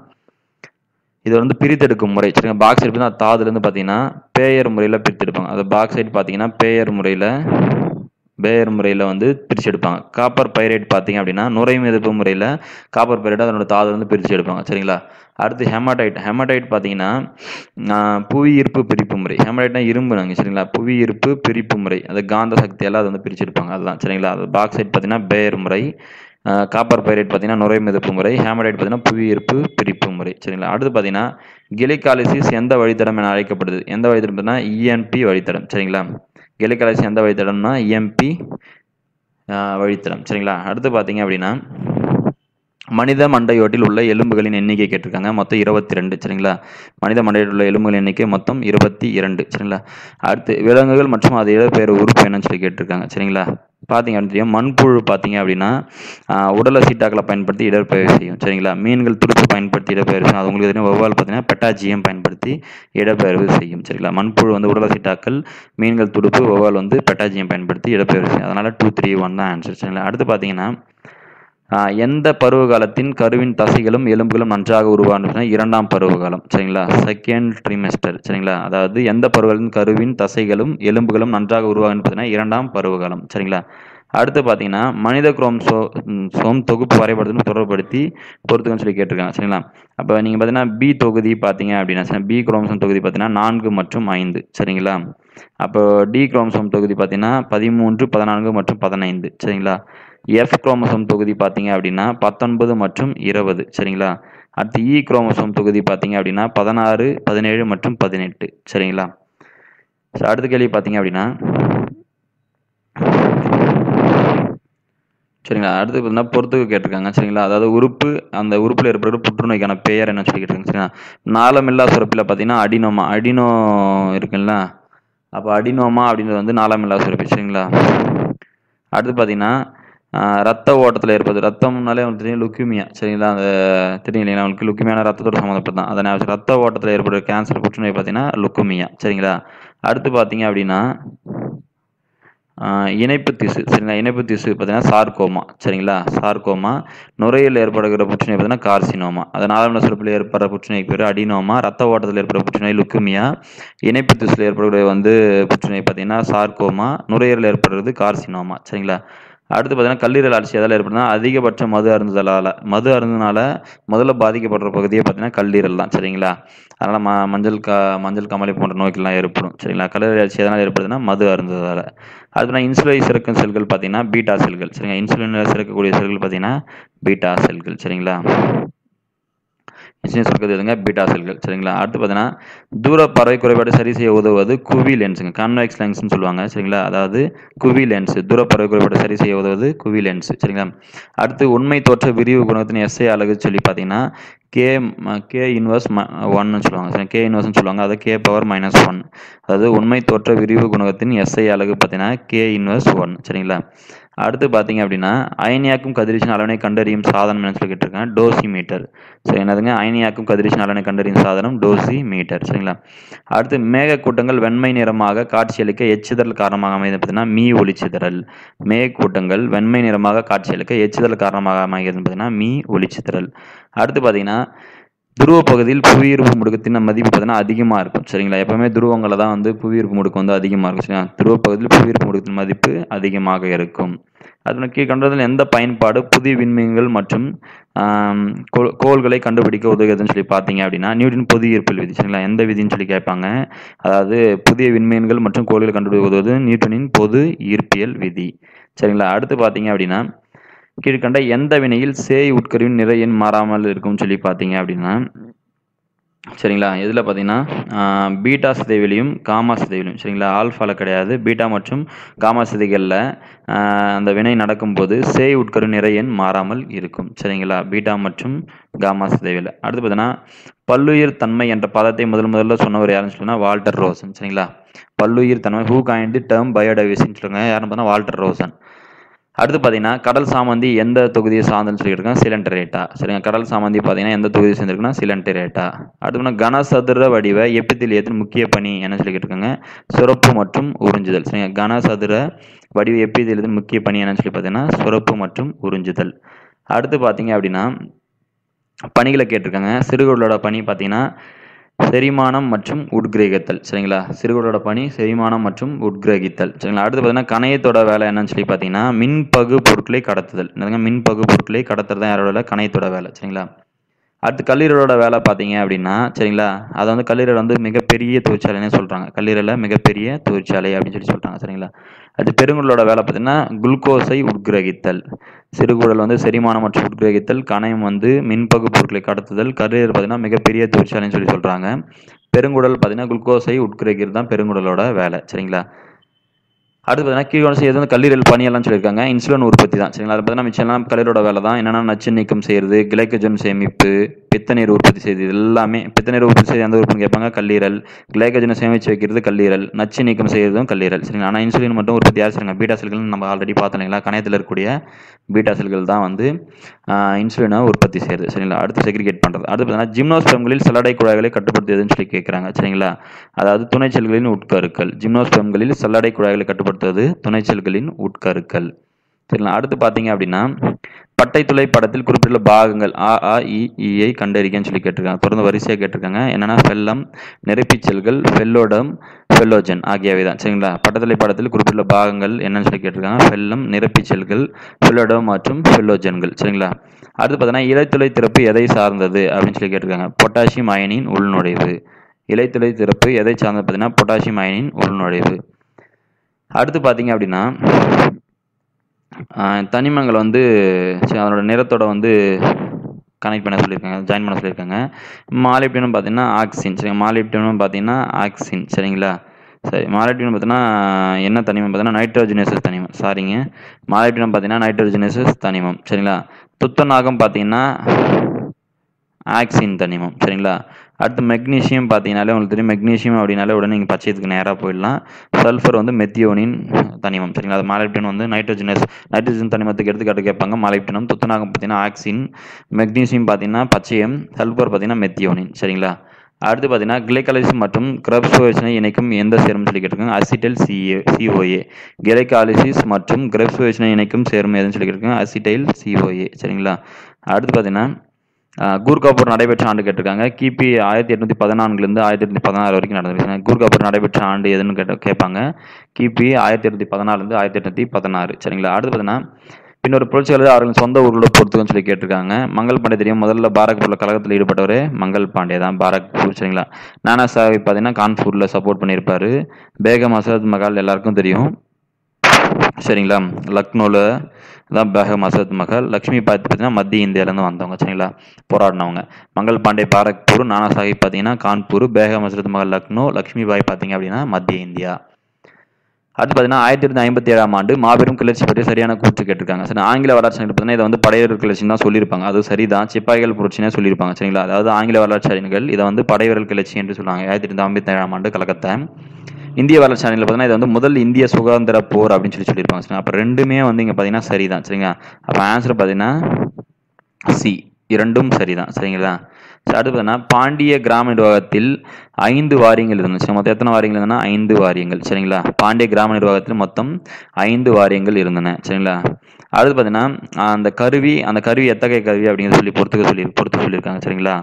இது வந்து பிரித்தெடுக்கும் முறை. சரிங்க பாக்ஸ் எடுப்பு தாதுலேருந்து பார்த்தீங்கன்னா பேயர் முறையில் பிரித்தெடுப்பாங்க. அது பாக்ஸ் சைடு பார்த்தீங்கன்னா பேயர் முறையில் பேயர் முறையில் வந்து பிரித்து எடுப்பாங்க காப்பர் பைரைட் பார்த்தீங்க அப்படின்னா நுரை எதிர்ப்பு முறையில் காப்பர் பைரேட் அதனோட தாது வந்து பிரித்து எடுப்பாங்க சரிங்களா? அடுத்து ஹெமடைட் ஹெமடைட் பார்த்தீங்கன்னா புவி ஈர்ப்பு பிரிப்பு முறை. ஹெமடைட்னா இரும்பு நாங்கள் சரிங்களா? புவி ஈர்ப்பு பிரிப்பு முறை. அது காந்த சக்தியால் அதை வந்து பிரித்து எடுப்பாங்க அதுதான். சரிங்களா? அது பாக்ஸைட் பார்த்தீங்கன்னா பேயர் முறை. காப்பர் பைரைட் பார்த்தீங்கன்னா நுரை மிதப்பு முறை. ஹேமடைட் பார்த்தீங்கன்னா புவியீர்ப்பு பிரிப்பு முறை. சரிங்களா? அடுத்து பார்த்தீங்கன்னா கிளிகாலிசிஸ் எந்த வழித்தடம் என அழைக்கப்படுது? எந்த வழித்தடம் பார்த்தீங்கன்னா இஎன்பி வழித்தடம். சரிங்களா? கிளிகாலிசிஸ் எந்த வழித்தடம்னா இஎம்பி வழித்தடம். சரிங்களா? அடுத்து பார்த்தீங்க அப்படின்னா மனித மண்டையோட்டில் உள்ள எலும்புகளின் எண்ணிக்கை கேட்டிருக்காங்க. மொத்தம் இருபத்தி ரெண்டு சரிங்களா? மனித மண்டையோட்டில் உள்ள எலும்புகளின் எண்ணிக்கை மொத்தம் இருபத்தி இரண்டு சரிங்களா? அடுத்து விலங்குகள் மற்றும் அது இடப்பெயர் உறுப்பு என்னன்னு சொல்லி கேட்டிருக்காங்க சரிங்களா? பார்த்தீங்க அப்படின்னு தெரியும். மண்புழு பார்த்தீங்க அப்படின்னா உடலை சீட்டாக்களை பயன்படுத்தி இடப்பெயர்வு செய்யும். சரிங்களா? மீன்கள் துடுப்பு பயன்படுத்தி இடப்பெயர்வு செய்யும். அது உங்களுக்கு தெரியும். வௌவால் பார்த்தீங்கன்னா பெட்டாஜியம் பயன்படுத்தி இடப்பெயர்வு செய்யும். சரிங்களா? மண்புழு வந்து உடலை சீட்டாக்கள் மீன்கள் துடுப்பு வௌவால் வந்து பெட்டாஜியம் பயன்படுத்தி இடப்பெயர்வு செய்யும். அதனால் டூ த்ரீ ஒன் தான் ஆன்சர் சரிங்களா? அடுத்து பார்த்தீங்கன்னா எந்த பருவ காலத்தின் கருவின் தசைகளும் எலும்புகளும் நன்றாக உருவான இரண்டாம் பருவ காலம் சரிங்களா? செகண்ட் ட்ரிமெஸ்டர் சரிங்களா? அதாவது எந்த பருவகாலத்தின் கருவின் தசைகளும் எலும்புகளும் நன்றாக உருவாகுன்னு பார்த்தீங்கன்னா இரண்டாம் பருவ காலம் சரிங்களா? அடுத்து பார்த்தீங்கன்னா மனித குரோம் சோ சோம் தொகுப்பு வரைபடத்தின் தொடர்படுத்தி பொறுத்துக்கன்னு சொல்லி கேட்டிருக்காங்க சரிங்களா? அப்போ நீங்கள் பார்த்தீங்கன்னா பி தொகுதி பார்த்தீங்க அப்படின்னா பி குரோம்சோம் தொகுதி பார்த்தீங்கன்னா நான்கு மற்றும் ஐந்து சரிங்களா? அப்போ டி குரோம்சோம் தொகுதி பார்த்தீங்கன்னா பதிமூன்று பதினான்கு மற்றும் பதினைந்து சரிங்களா? எஃப் குரோமசோம் தொகுதி பார்த்தீங்க அப்படின்னா பத்தொன்பது மற்றும் இருபது சரிங்களா? அடுத்து e இ குரோமசோம் தொகுதி பார்த்தீங்க அப்படின்னா பதினாறு பதினேழு மற்றும் பதினெட்டு சரிங்களா? சரி, அடுத்த கேள்வி பார்த்தீங்க அப்படின்னா சரிங்களா? அடுத்து பார்த்தீங்கன்னா பொறுத்துக்கு கேட்டிருக்காங்க சரிங்களா? அதாவது உறுப்பு அந்த உறுப்பில் ஏற்படுற புற்றுநோய்க்கான பெயர் என்ன சொல்லி கேட்டிருக்காங்க சரிங்களா? நாளமில்லா சுரப்பில் பார்த்தீங்கன்னா அடினோமா அடினோ இருக்குல்ல? அப்போ அடினோமா அப்படின்றது வந்து நாளமில்லா சுரப்பி சரிங்களா? அடுத்து பார்த்தீங்கன்னா ரத்த ஓட்டத்தில் ஏற்படுது ரத்தம்னாலே உங்களுக்கு தெரியும் லுக்கிமியா சரிங்களா? அந்த தெரியும் இல்லைங்களா உங்களுக்கு லுக்கிமியான ரத்தத்தோட சம்மந்தப்பட்டது தான் அதை ரத்த ஓட்டத்தில் ஏற்படுற கேன்சர் புற்றுநோய் பார்த்தீங்கன்னா லுக்குமியா சரிங்களா? அடுத்து பார்த்தீங்க அப்படின்னா இணைப்பு திசு. சரிங்களா? இணைப்பு திசு பார்த்தீங்கன்னா சார்கோமா சரிங்களா? சார்கோமா நுரையீரல் ஏற்படுகிற புற்றுநோய் பார்த்தீங்கன்னா கார்சினோமா அது நாலாம் சுரப்பில் ஏற்படுற புற்றுநோய் பேர் அடினோமா ரத்த ஓட்டத்தில் ஏற்படுற புற்றுநோய் லுக்குமியா இணைப்பு திசுல ஏற்படக்கூடிய வந்து புற்றுநோய் பார்த்தீங்கன்னா சார்கோமா நுரையீரல் ஏற்படுறது கார்சினோமா சரிங்களா? அடுத்து பார்த்தீங்கன்னா கல்லீரல் அலட்சி எதால் ஏற்படுதுன்னா அதிகபட்ச மது அருந்துதலால் மது அருந்துனால முதல்ல பாதிக்கப்படுற பகுதியே பார்த்தீங்கன்னா கல்லீரல் தான் சரிங்களா? அதனால் ம மஞ்சள் க மஞ்சள் கமலை போன்ற நோய்கள்லாம் ஏற்படும் சரிங்களா? கல்லீரல் அலட்சி எதனால் ஏற்படுதுன்னா மது அருந்ததால் அடுத்து இன்சுலின் சிறக்கும் செல்கள் பார்த்தீங்கன்னா பீட்டா செல்கள் சரிங்களா? இன்சுலின் சிறக்கக்கூடிய செல்கள் பார்த்தீங்கன்னா பீட்டா செல்கள் சரிங்களா? எஸ்என்எஸ் இருக்கிறது எதுங்க? பீட்டா செல்கள். சரிங்களா? அடுத்து பார்த்தீங்கன்னா தூர பறவை குறைபாடு சரி செய்ய உதவுவது குவி லென்ஸுங்க. கான்வெக்ஸ் லென்ஸ்னு சொல்லுவாங்க. சரிங்களா? அதாவது குவி லென்ஸ். தூர பறவை குறைபாடு சரி செய்ய உதவுவது குவி லென்ஸ். சரிங்களா? அடுத்து உண்மை தோற்ற விரிவு குணத்தின் எஸ்ஐ அழகு சொல்லி பார்த்தீங்கன்னா கே கே இன்வர்ஸ் ஒன்னு சொல்லுவாங்க. சரி கே இன்வர்ஸ்னு சொல்லுவாங்க. அதாவது கே பவர் மைனஸ் ஒன் அதாவது உண்மை தோற்ற விரிவு குணகத்தின் எஸ்ஐ அழகு பார்த்தீங்கன்னா கே இன்வர்ஸ் ஒன் சரிங்களா? அடுத்து பார்த்தீங்க அப்படின்னா அயனியாக்கும் கதிரீச்சின் அளவினை கண்டறியும் சாதனம் என்ன சொல்லிக்கிட்டு இருக்கேன். டோசி மீட்டர் சரி என்னதுங்க? அயனியாக்கும் கதிரீச்சின் அளவினை கண்டறியும் சாதனம் டோசி மீட்டர் சரிங்களா? அடுத்து மேகக்கூட்டங்கள் வெண்மை நிறமாக காட்சியளிக்க எச்சுதல் காரணமாக அமைது பார்த்தீங்கன்னா மீ ஒளிச்சிதறல். மேகக்கூட்டங்கள் வெண்மை நிறமாக காட்சியளிக்க எச்சிதறல் காரணமாக அமைகிறது பார்த்தீங்கன்னா மீ ஒளிச்சிதறல். அடுத்து பார்த்தீங்கன்னா துருவ பகுதியில் புவியீர்ப்பு முடுக்கத்தின் மதிப்பு பார்த்தீங்கன்னா அதிகமாக இருக்கும். சரிங்களா? எப்பவுமே துருவங்களை தான் வந்து புவியீர்ப்பு முடுக்கம் வந்து அதிகமாக இருக்கும். சரிங்களா? துருவ பகுதியில் புவியீர்ப்பு முடுக்கத்தின் மதிப்பு அதிகமாக இருக்கும். அது கீழ்கண்டதில் எந்த பயன்பாடு புதிய விண்மீன்கள் மற்றும் கோள்களை கண்டுபிடிக்க உதவுகிறதுன்னு சொல்லி பார்த்தீங்க அப்படின்னா நியூட்டன் புதிய ஈர்ப்பியல் விதி. சரிங்களா? எந்த விதின்னு சொல்லி கேட்பாங்க. அதாவது புதிய விண்மீன்கள் மற்றும் கோள்களை கண்டுபிடிக்க உதவுவது நியூட்டனின் பொது ஈர்ப்பியல் விதி. சரிங்களா? அடுத்து பார்த்தீங்க அப்படின்னா கீழ்கண்ட எந்த வினையில் சேய் உட்கருவின் நிறை எண் மாறாமல் இருக்கும்னு சொல்லி பார்த்தீங்க அப்படின்னா சரிங்களா? இதில் பார்த்தீங்கன்னா பீட்டா சிதைவிலையும் காமா சிதைவிலையும் சரிங்களா? ஆல்ஃபால கிடையாது பீட்டா மற்றும் காமா சிதைகளில் அந்த வினை நடக்கும்போது சேய் உட்கரு நிறை எண் மாறாமல் இருக்கும் சரிங்களா? பீட்டா மற்றும் காமா சிதைவில். அடுத்து பார்த்தீங்கன்னா பல்லுயிர் தன்மை என்ற பதத்தை முதல் முதல்ல சொன்னவர் யாருன்னு சொன்னா வால்டர் ரோசன் சரிங்களா? பல்லுயிர் தன்மை ஹூ காயின்டு டேர்ம் பயோடைவர்சின்னு சொல்லுங்க யாருன்னு பார்த்தா வால்டர் ரோசன். அடுத்து பார்த்தீங்கன்னா கடல் சாமந்தி எந்த தொகுதியை சார்ந்துன்னு சொல்லியிருக்கேன் சிலண்டரேட்டா சரிங்க கடல் சாமந்தி பார்த்தீங்கன்னா எந்த தொகுதியை சிலண்டர் சிலண்டரேட்டா அடுத்து கனசதுர வடிவ எப்பித்திலியத்தின் முக்கிய பணி என்ன சொல்லிக்கிட்டு இருக்காங்க சுரப்பு மற்றும் உறிஞ்சுதல். சரிங்க கனசதுர வடிவ எப்பித்திலியத்தின் முக்கிய பணி என்னன்னு சொல்லி பார்த்தீங்கன்னா சுரப்பு மற்றும் உறிஞ்சுதல். அடுத்து பார்த்தீங்க அப்படின்னா பணிகளை கேட்டிருக்காங்க. சிறுகுடலோட பணி பார்த்தீங்கன்னா செரிமானம் மற்றும் உட்கிரகித்தல். சரிங்களா? சிறுகுடலோட பணி செரிமானம் மற்றும் உட்கிரகித்தல். சரிங்களா? அடுத்து பார்த்தீங்கன்னா கணையத்தோட வேலை என்னன்னு சொல்லி பார்த்தீங்கன்னா மின்பகு பொருட்களை கடத்துதல். என்னதுங்க? மின்பகு பொருட்களை கடத்துறது தான் யாரோட வேலை? கணையத்தோட வேலை. சரிங்களா? அடுத்து கல்லீரலோட வேலை பார்த்தீங்க அப்படின்னா சரிங்களா? அதை வந்து கல்லீரல் வந்து மிகப்பெரிய தொழிற்சாலைன்னு சொல்கிறாங்க கல்லீரலை மிகப்பெரிய தொழிற்சாலை அப்படின்னு சொல்லி சொல்கிறாங்க சரிங்களா? அடுத்து பெருங்குடலோட வேலை பார்த்தீங்கன்னா குளுக்கோஸை உட்கிரகித்தல். சிறுகுடல் வந்து செரிமானம் மற்றும் உட்கிரகித்தல். கணையம் வந்து மின்பகு பொருட்களை கடத்துதல். கல்லீரல் பார்த்தீங்கன்னா மிகப்பெரிய தொழிற்சாலைன்னு சொல்லி சொல்கிறாங்க பெருங்குடல் பார்த்தீங்கன்னா குளுக்கோஸை உட்கிரகிறது தான் பெருங்குடலோட வேலை சரிங்களா? அடுத்து பார்த்தீங்கன்னா கீழே செய்யறது வந்து கல்லீரல் பணியெல்லாம் சொல்லியிருக்காங்க. இன்சுலின் உற்பத்தி தான் சரிங்களா? அது பார்த்தீங்கன்னா மிச்சம்லாம் கல்லீரோட வேலை தான் என்னென்னா நச்சு நீக்கம் செய்யறது கிளைக்கஜன் சேமிப்பு பித்தநீர் உற்பத்தி செய்து இது எல்லாமே பித்தநீர் உற்பத்தி செய்து எந்த உறுப்புன்னு கேட்பாங்க? கல்லீரல். கிளைக்கஜனை சேமிச்சு வைக்கிறது கல்லீரல். நச்சு நீக்கம் செய்கிறதும் கல்லீரல். சரிங்களா? ஆனால் இன்சுலின் மட்டும் உற்பத்தி யார் செய்யுங்க பீட்டா செல்கள் நம்ம ஆல்ரெடி பார்த்தோம் இல்லைங்களா? கணையத்தில் இருக்கக்கூடிய பீட்டா செல்கள் தான் வந்து இன்சுலினை உற்பத்தி செய்யுது. சரிங்களா? அடுத்து செக்ரிகேட் பண்ணுறது அடுத்து பார்த்தீங்கன்னா ஜிம்னோஸ்பெம்களில் சல்லடை குழாய்களை கட்டுப்படுத்துவதுன்னு சொல்லி கேட்குறாங்க. சரிங்களா? அதாவது துணைச்செல்களின் உட்கருக்கள். ஜிம்னோஸ்பெம்களில் சல்லடை குழாய்களை கட்டுப்படுத்துவது துணைச்செல்களின் உட்கருக்கள். சரிங்களா? அடுத்து பார்த்தீங்க அப்படின்னா பட்டை துளை படத்தில் குறிப்பிட்டுள்ள பாகங்கள் ஆ ஆ இஇஐ கண்டறிக்கன்னு சொல்லி கேட்டிருக்காங்க. தொடர்ந்து வரிசையாக கேட்டிருக்காங்க. என்னன்னா ஃபெல்லம் நெருப்பிச்செல்கள் ஃபெல்லோடம் ஃபெல்லோஜன் ஆகியவை தான் சரிங்களா? பட்டத்துளை படத்தில் குறிப்பிட்டுள்ள பாகங்கள் என்னன்னு சொல்லி கேட்டிருக்காங்க. ஃபெல்லம் நிரப்பிச்செல்கள் ஃபெல்லோடம் மற்றும் ஃபெல்லோஜன்கள் சரிங்களா? அடுத்து பார்த்தீங்கன்னா இலைத்துளை திறப்பு எதை சார்ந்தது அப்படின்னு சொல்லி கேட்டிருக்காங்க. பொட்டாசியம் அயனின் உள்நுழைவு. இலைத்துளை திறப்பு எதை சார்ந்தது? பார்த்தீங்கன்னா பொட்டாசியம் அயனின் உள்நுழைவு. அடுத்து பார்த்தீங்க அப்படின்னா தனிமங்களை வந்து சரி, அதனோட நிறத்தோட வந்து கனெக்ட் பண்ண சொல்லியிருக்காங்க ஜாயின் பண்ண சொல்லியிருக்காங்க. மாலிப்டினம் பார்த்தீங்கன்னா ஆக்சின் சரிங்க. மாலிப்டினம் பார்த்தீங்கன்னா ஆக்சின் சரிங்களா? சரி மாலிப்டினம் பார்த்தீங்கன்னா என்ன தனிமம்? பார்த்தீங்கன்னா நைட்ரோஜினேசஸ் தனிமம் சாரிங்க மாலிப்டினம் பார்த்தீங்கன்னா நைட்ரோஜினேசஸ் தனிமம் சரிங்களா? துத்தநாகம் பார்த்தீங்கன்னா ஆக்சின் தனிமம் சரிங்களா? அடுத்து மெக்னீஷியம் பார்த்தீங்கனாலே உங்களுக்கு தெரியும். மெக்னீஷியம் அப்படின்னாலே உடனே நீங்கள் பச்சையத்துக்கு நேராக போயிடலாம். சல்ஃபர் வந்து மெத்தியோனின் தனிமம் சரிங்களா? அது மாலிப்டினம் வந்து நைட்ரஜனஸ் நைட்ரஜன் தனிமத்துக்கு எடுத்துக்காட்டு கேட்பாங்க. மாலிப்டினம் துத்தநாகம் பார்த்தீங்கன்னா ஆக்சின் மெக்னீசியம் பார்த்தீங்கன்னா பச்சையம் சல்ஃபர் பார்த்தீங்கன்னா மெத்தியோனின் சரிங்களா? அடுத்து பார்த்தீங்கன்னா கிளைகாலிசிஸ் மற்றும் கிரப்சோவேஷனை இணைக்கும் எந்த சேர்மம் சொல்லி கேட்டிருக்காங்க? அசிட்டைல் சிஏ சிஓஏ கிளைகாலிசிஸ் மற்றும் கிரப்சோவேஷனை இணைக்கும் சேரும் எதுன்னு சொல்லி கேட்டிருக்காங்க? அசிட்டைல் சிஓஏ சரிங்களா? அடுத்து பார்த்தீங்கன்னா கூர்காப்பூர் நடைபெற்ற ஆண்டு கேட்டிருக்காங்க. கிபி ஆயிரத்தி எட்நூத்தி பதினான்குலேருந்து ஆயிரத்தி எட்நூத்தி பதினாறு வரைக்கும் நடந்துருக்காங்க கூர்காப்பூர் நடைபெற்ற ஆண்டு எதுன்னு கேட்ட கேட்பாங்க. கிபி ஆயிரத்தி எட்நூத்தி பதினாலுலேருந்து ஆயிரத்தி எட்நூத்தி பதினாறு. சரிங்களா? அடுத்து பார்த்தீங்கன்னா பின்னொரு புரட்சியாளர் அவர்கள் சொந்த ஊர்களோட பொறுத்துக்கன்னு சொல்லி கேட்டிருக்காங்க. மங்கள் பாண்டே தெரியும். முதல்ல பாரக்பூரில் கழகத்தில் ஈடுபட்டவர் மங்கள் பாண்டே தான். பாரக்பூர் சரிங்களா? நானா சாஹிப் பார்த்தீங்கன்னா கான்பூரில் சப்போர்ட் பண்ணியிருப்பார். பேகம் அசரத் மகால் எல்லாருக்கும் தெரியும். சரிங்களா? லக்னோவில் தான் பேகம் அசத் மஹல் லக்ஷ்மி பாய் பார்த்தீங்கன்னா மத்திய இந்தியாவிலேருந்து வந்தவங்க சரிங்களா? போராடினவங்க. மங்கள் பாண்டே பாரக்பூர் நானா சாஹிப் பார்த்தீங்கன்னா கான்பூர் பேகம் அசரத் மஹல் லக்னோ லக்ஷ்மி பாய் பார்த்தீங்க அப்படின்னா மத்திய இந்தியா. அடுத்து பார்த்தீங்கன்னா ஆயிரத்தி தொள்ளாயிரத்தி ஐம்பத்தி ஏழாம் ஆண்டு மாபெரும் கிளர்ச்சி பற்றி சரியான கூற்று கேட்டிருக்காங்க. சரி ஆங்கில வரலாற்று பார்த்தீங்கன்னா இதை வந்து படையவர் கிளர்ச்சின்னு தான் சொல்லியிருப்பாங்க. அது சரிதான். சிப்பாய்கள் புரட்சினே சொல்லியிருப்பாங்க சரிங்களா? அதாவது ஆங்கில வரலாற்று அறிஞர்கள் இதை வந்து படையவர் கிளர்ச்சி என்று சொல்லுவாங்க. ஆயிரத்தி தொள்ளாயிரத்தி ஐம்பத்தி ஏழாம் ஆண்டு கலக்கத்தை இந்திய வரலாறு சேனலில் பார்த்தீங்கன்னா இது வந்து முதல் இந்திய சுதந்திர போர் அப்படின்னு சொல்லி சொல்லியிருப்பாங்க சரிங்களா? அப்போ ரெண்டுமே வந்து இங்கே பார்த்தீங்கன்னா சரி தான் சரிங்களா? அப்போ ஆன்சர் பார்த்தீங்கன்னா சி இரண்டும் சரிதான் சரிங்களா? சரி அடுத்து பார்த்தீங்கன்னா பாண்டிய கிராம நிர்வாகத்தில் ஐந்து வாரியங்கள் இருந்துச்சு. மொத்தம் எத்தனை வாரியங்கள் இருந்ததுன்னா ஐந்து வாரியங்கள் சரிங்களா? பாண்டிய கிராம நிர்வாகத்தில் மொத்தம் ஐந்து வாரியங்கள் இருந்தன சரிங்களா? அடுத்து பார்த்தீங்கன்னா அந்த கருவி அந்த கருவி எத்தகைய கருவி அப்படிங்கிறத சொல்லி பொறுத்துக்க சொல்லி பொறுத்து சொல்லியிருக்காங்க சரிங்களா?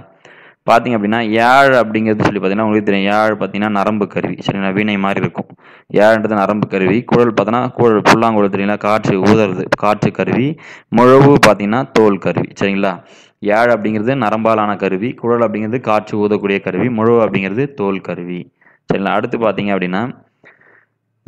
பார்த்தீங்க அப்படின்னா ஏழு அப்படிங்கிறது சொல்லி பார்த்தீங்கன்னா உங்களுக்கு தெரியும். ஏழு பார்த்தீங்கன்னா நரம்பு கருவி. சரிங்களா? வீணை மாதிரி இருக்கும். ஏழுன்றது நரம்பு கருவி. குழல் பார்த்தோன்னா குழல் புல்லாங்குழல் தெரியுங்களா காற்று ஊதறது காற்று கருவி. முழவு பார்த்தீங்கன்னா தோல் கருவி. சரிங்களா? ஏழு அப்படிங்கிறது நரம்பாலான கருவி. குழல் அப்படிங்கிறது காற்று ஊதக்கூடிய கருவி. முழவு அப்படிங்கிறது தோல் கருவி. சரிங்களா? அடுத்து பார்த்தீங்க அப்படின்னா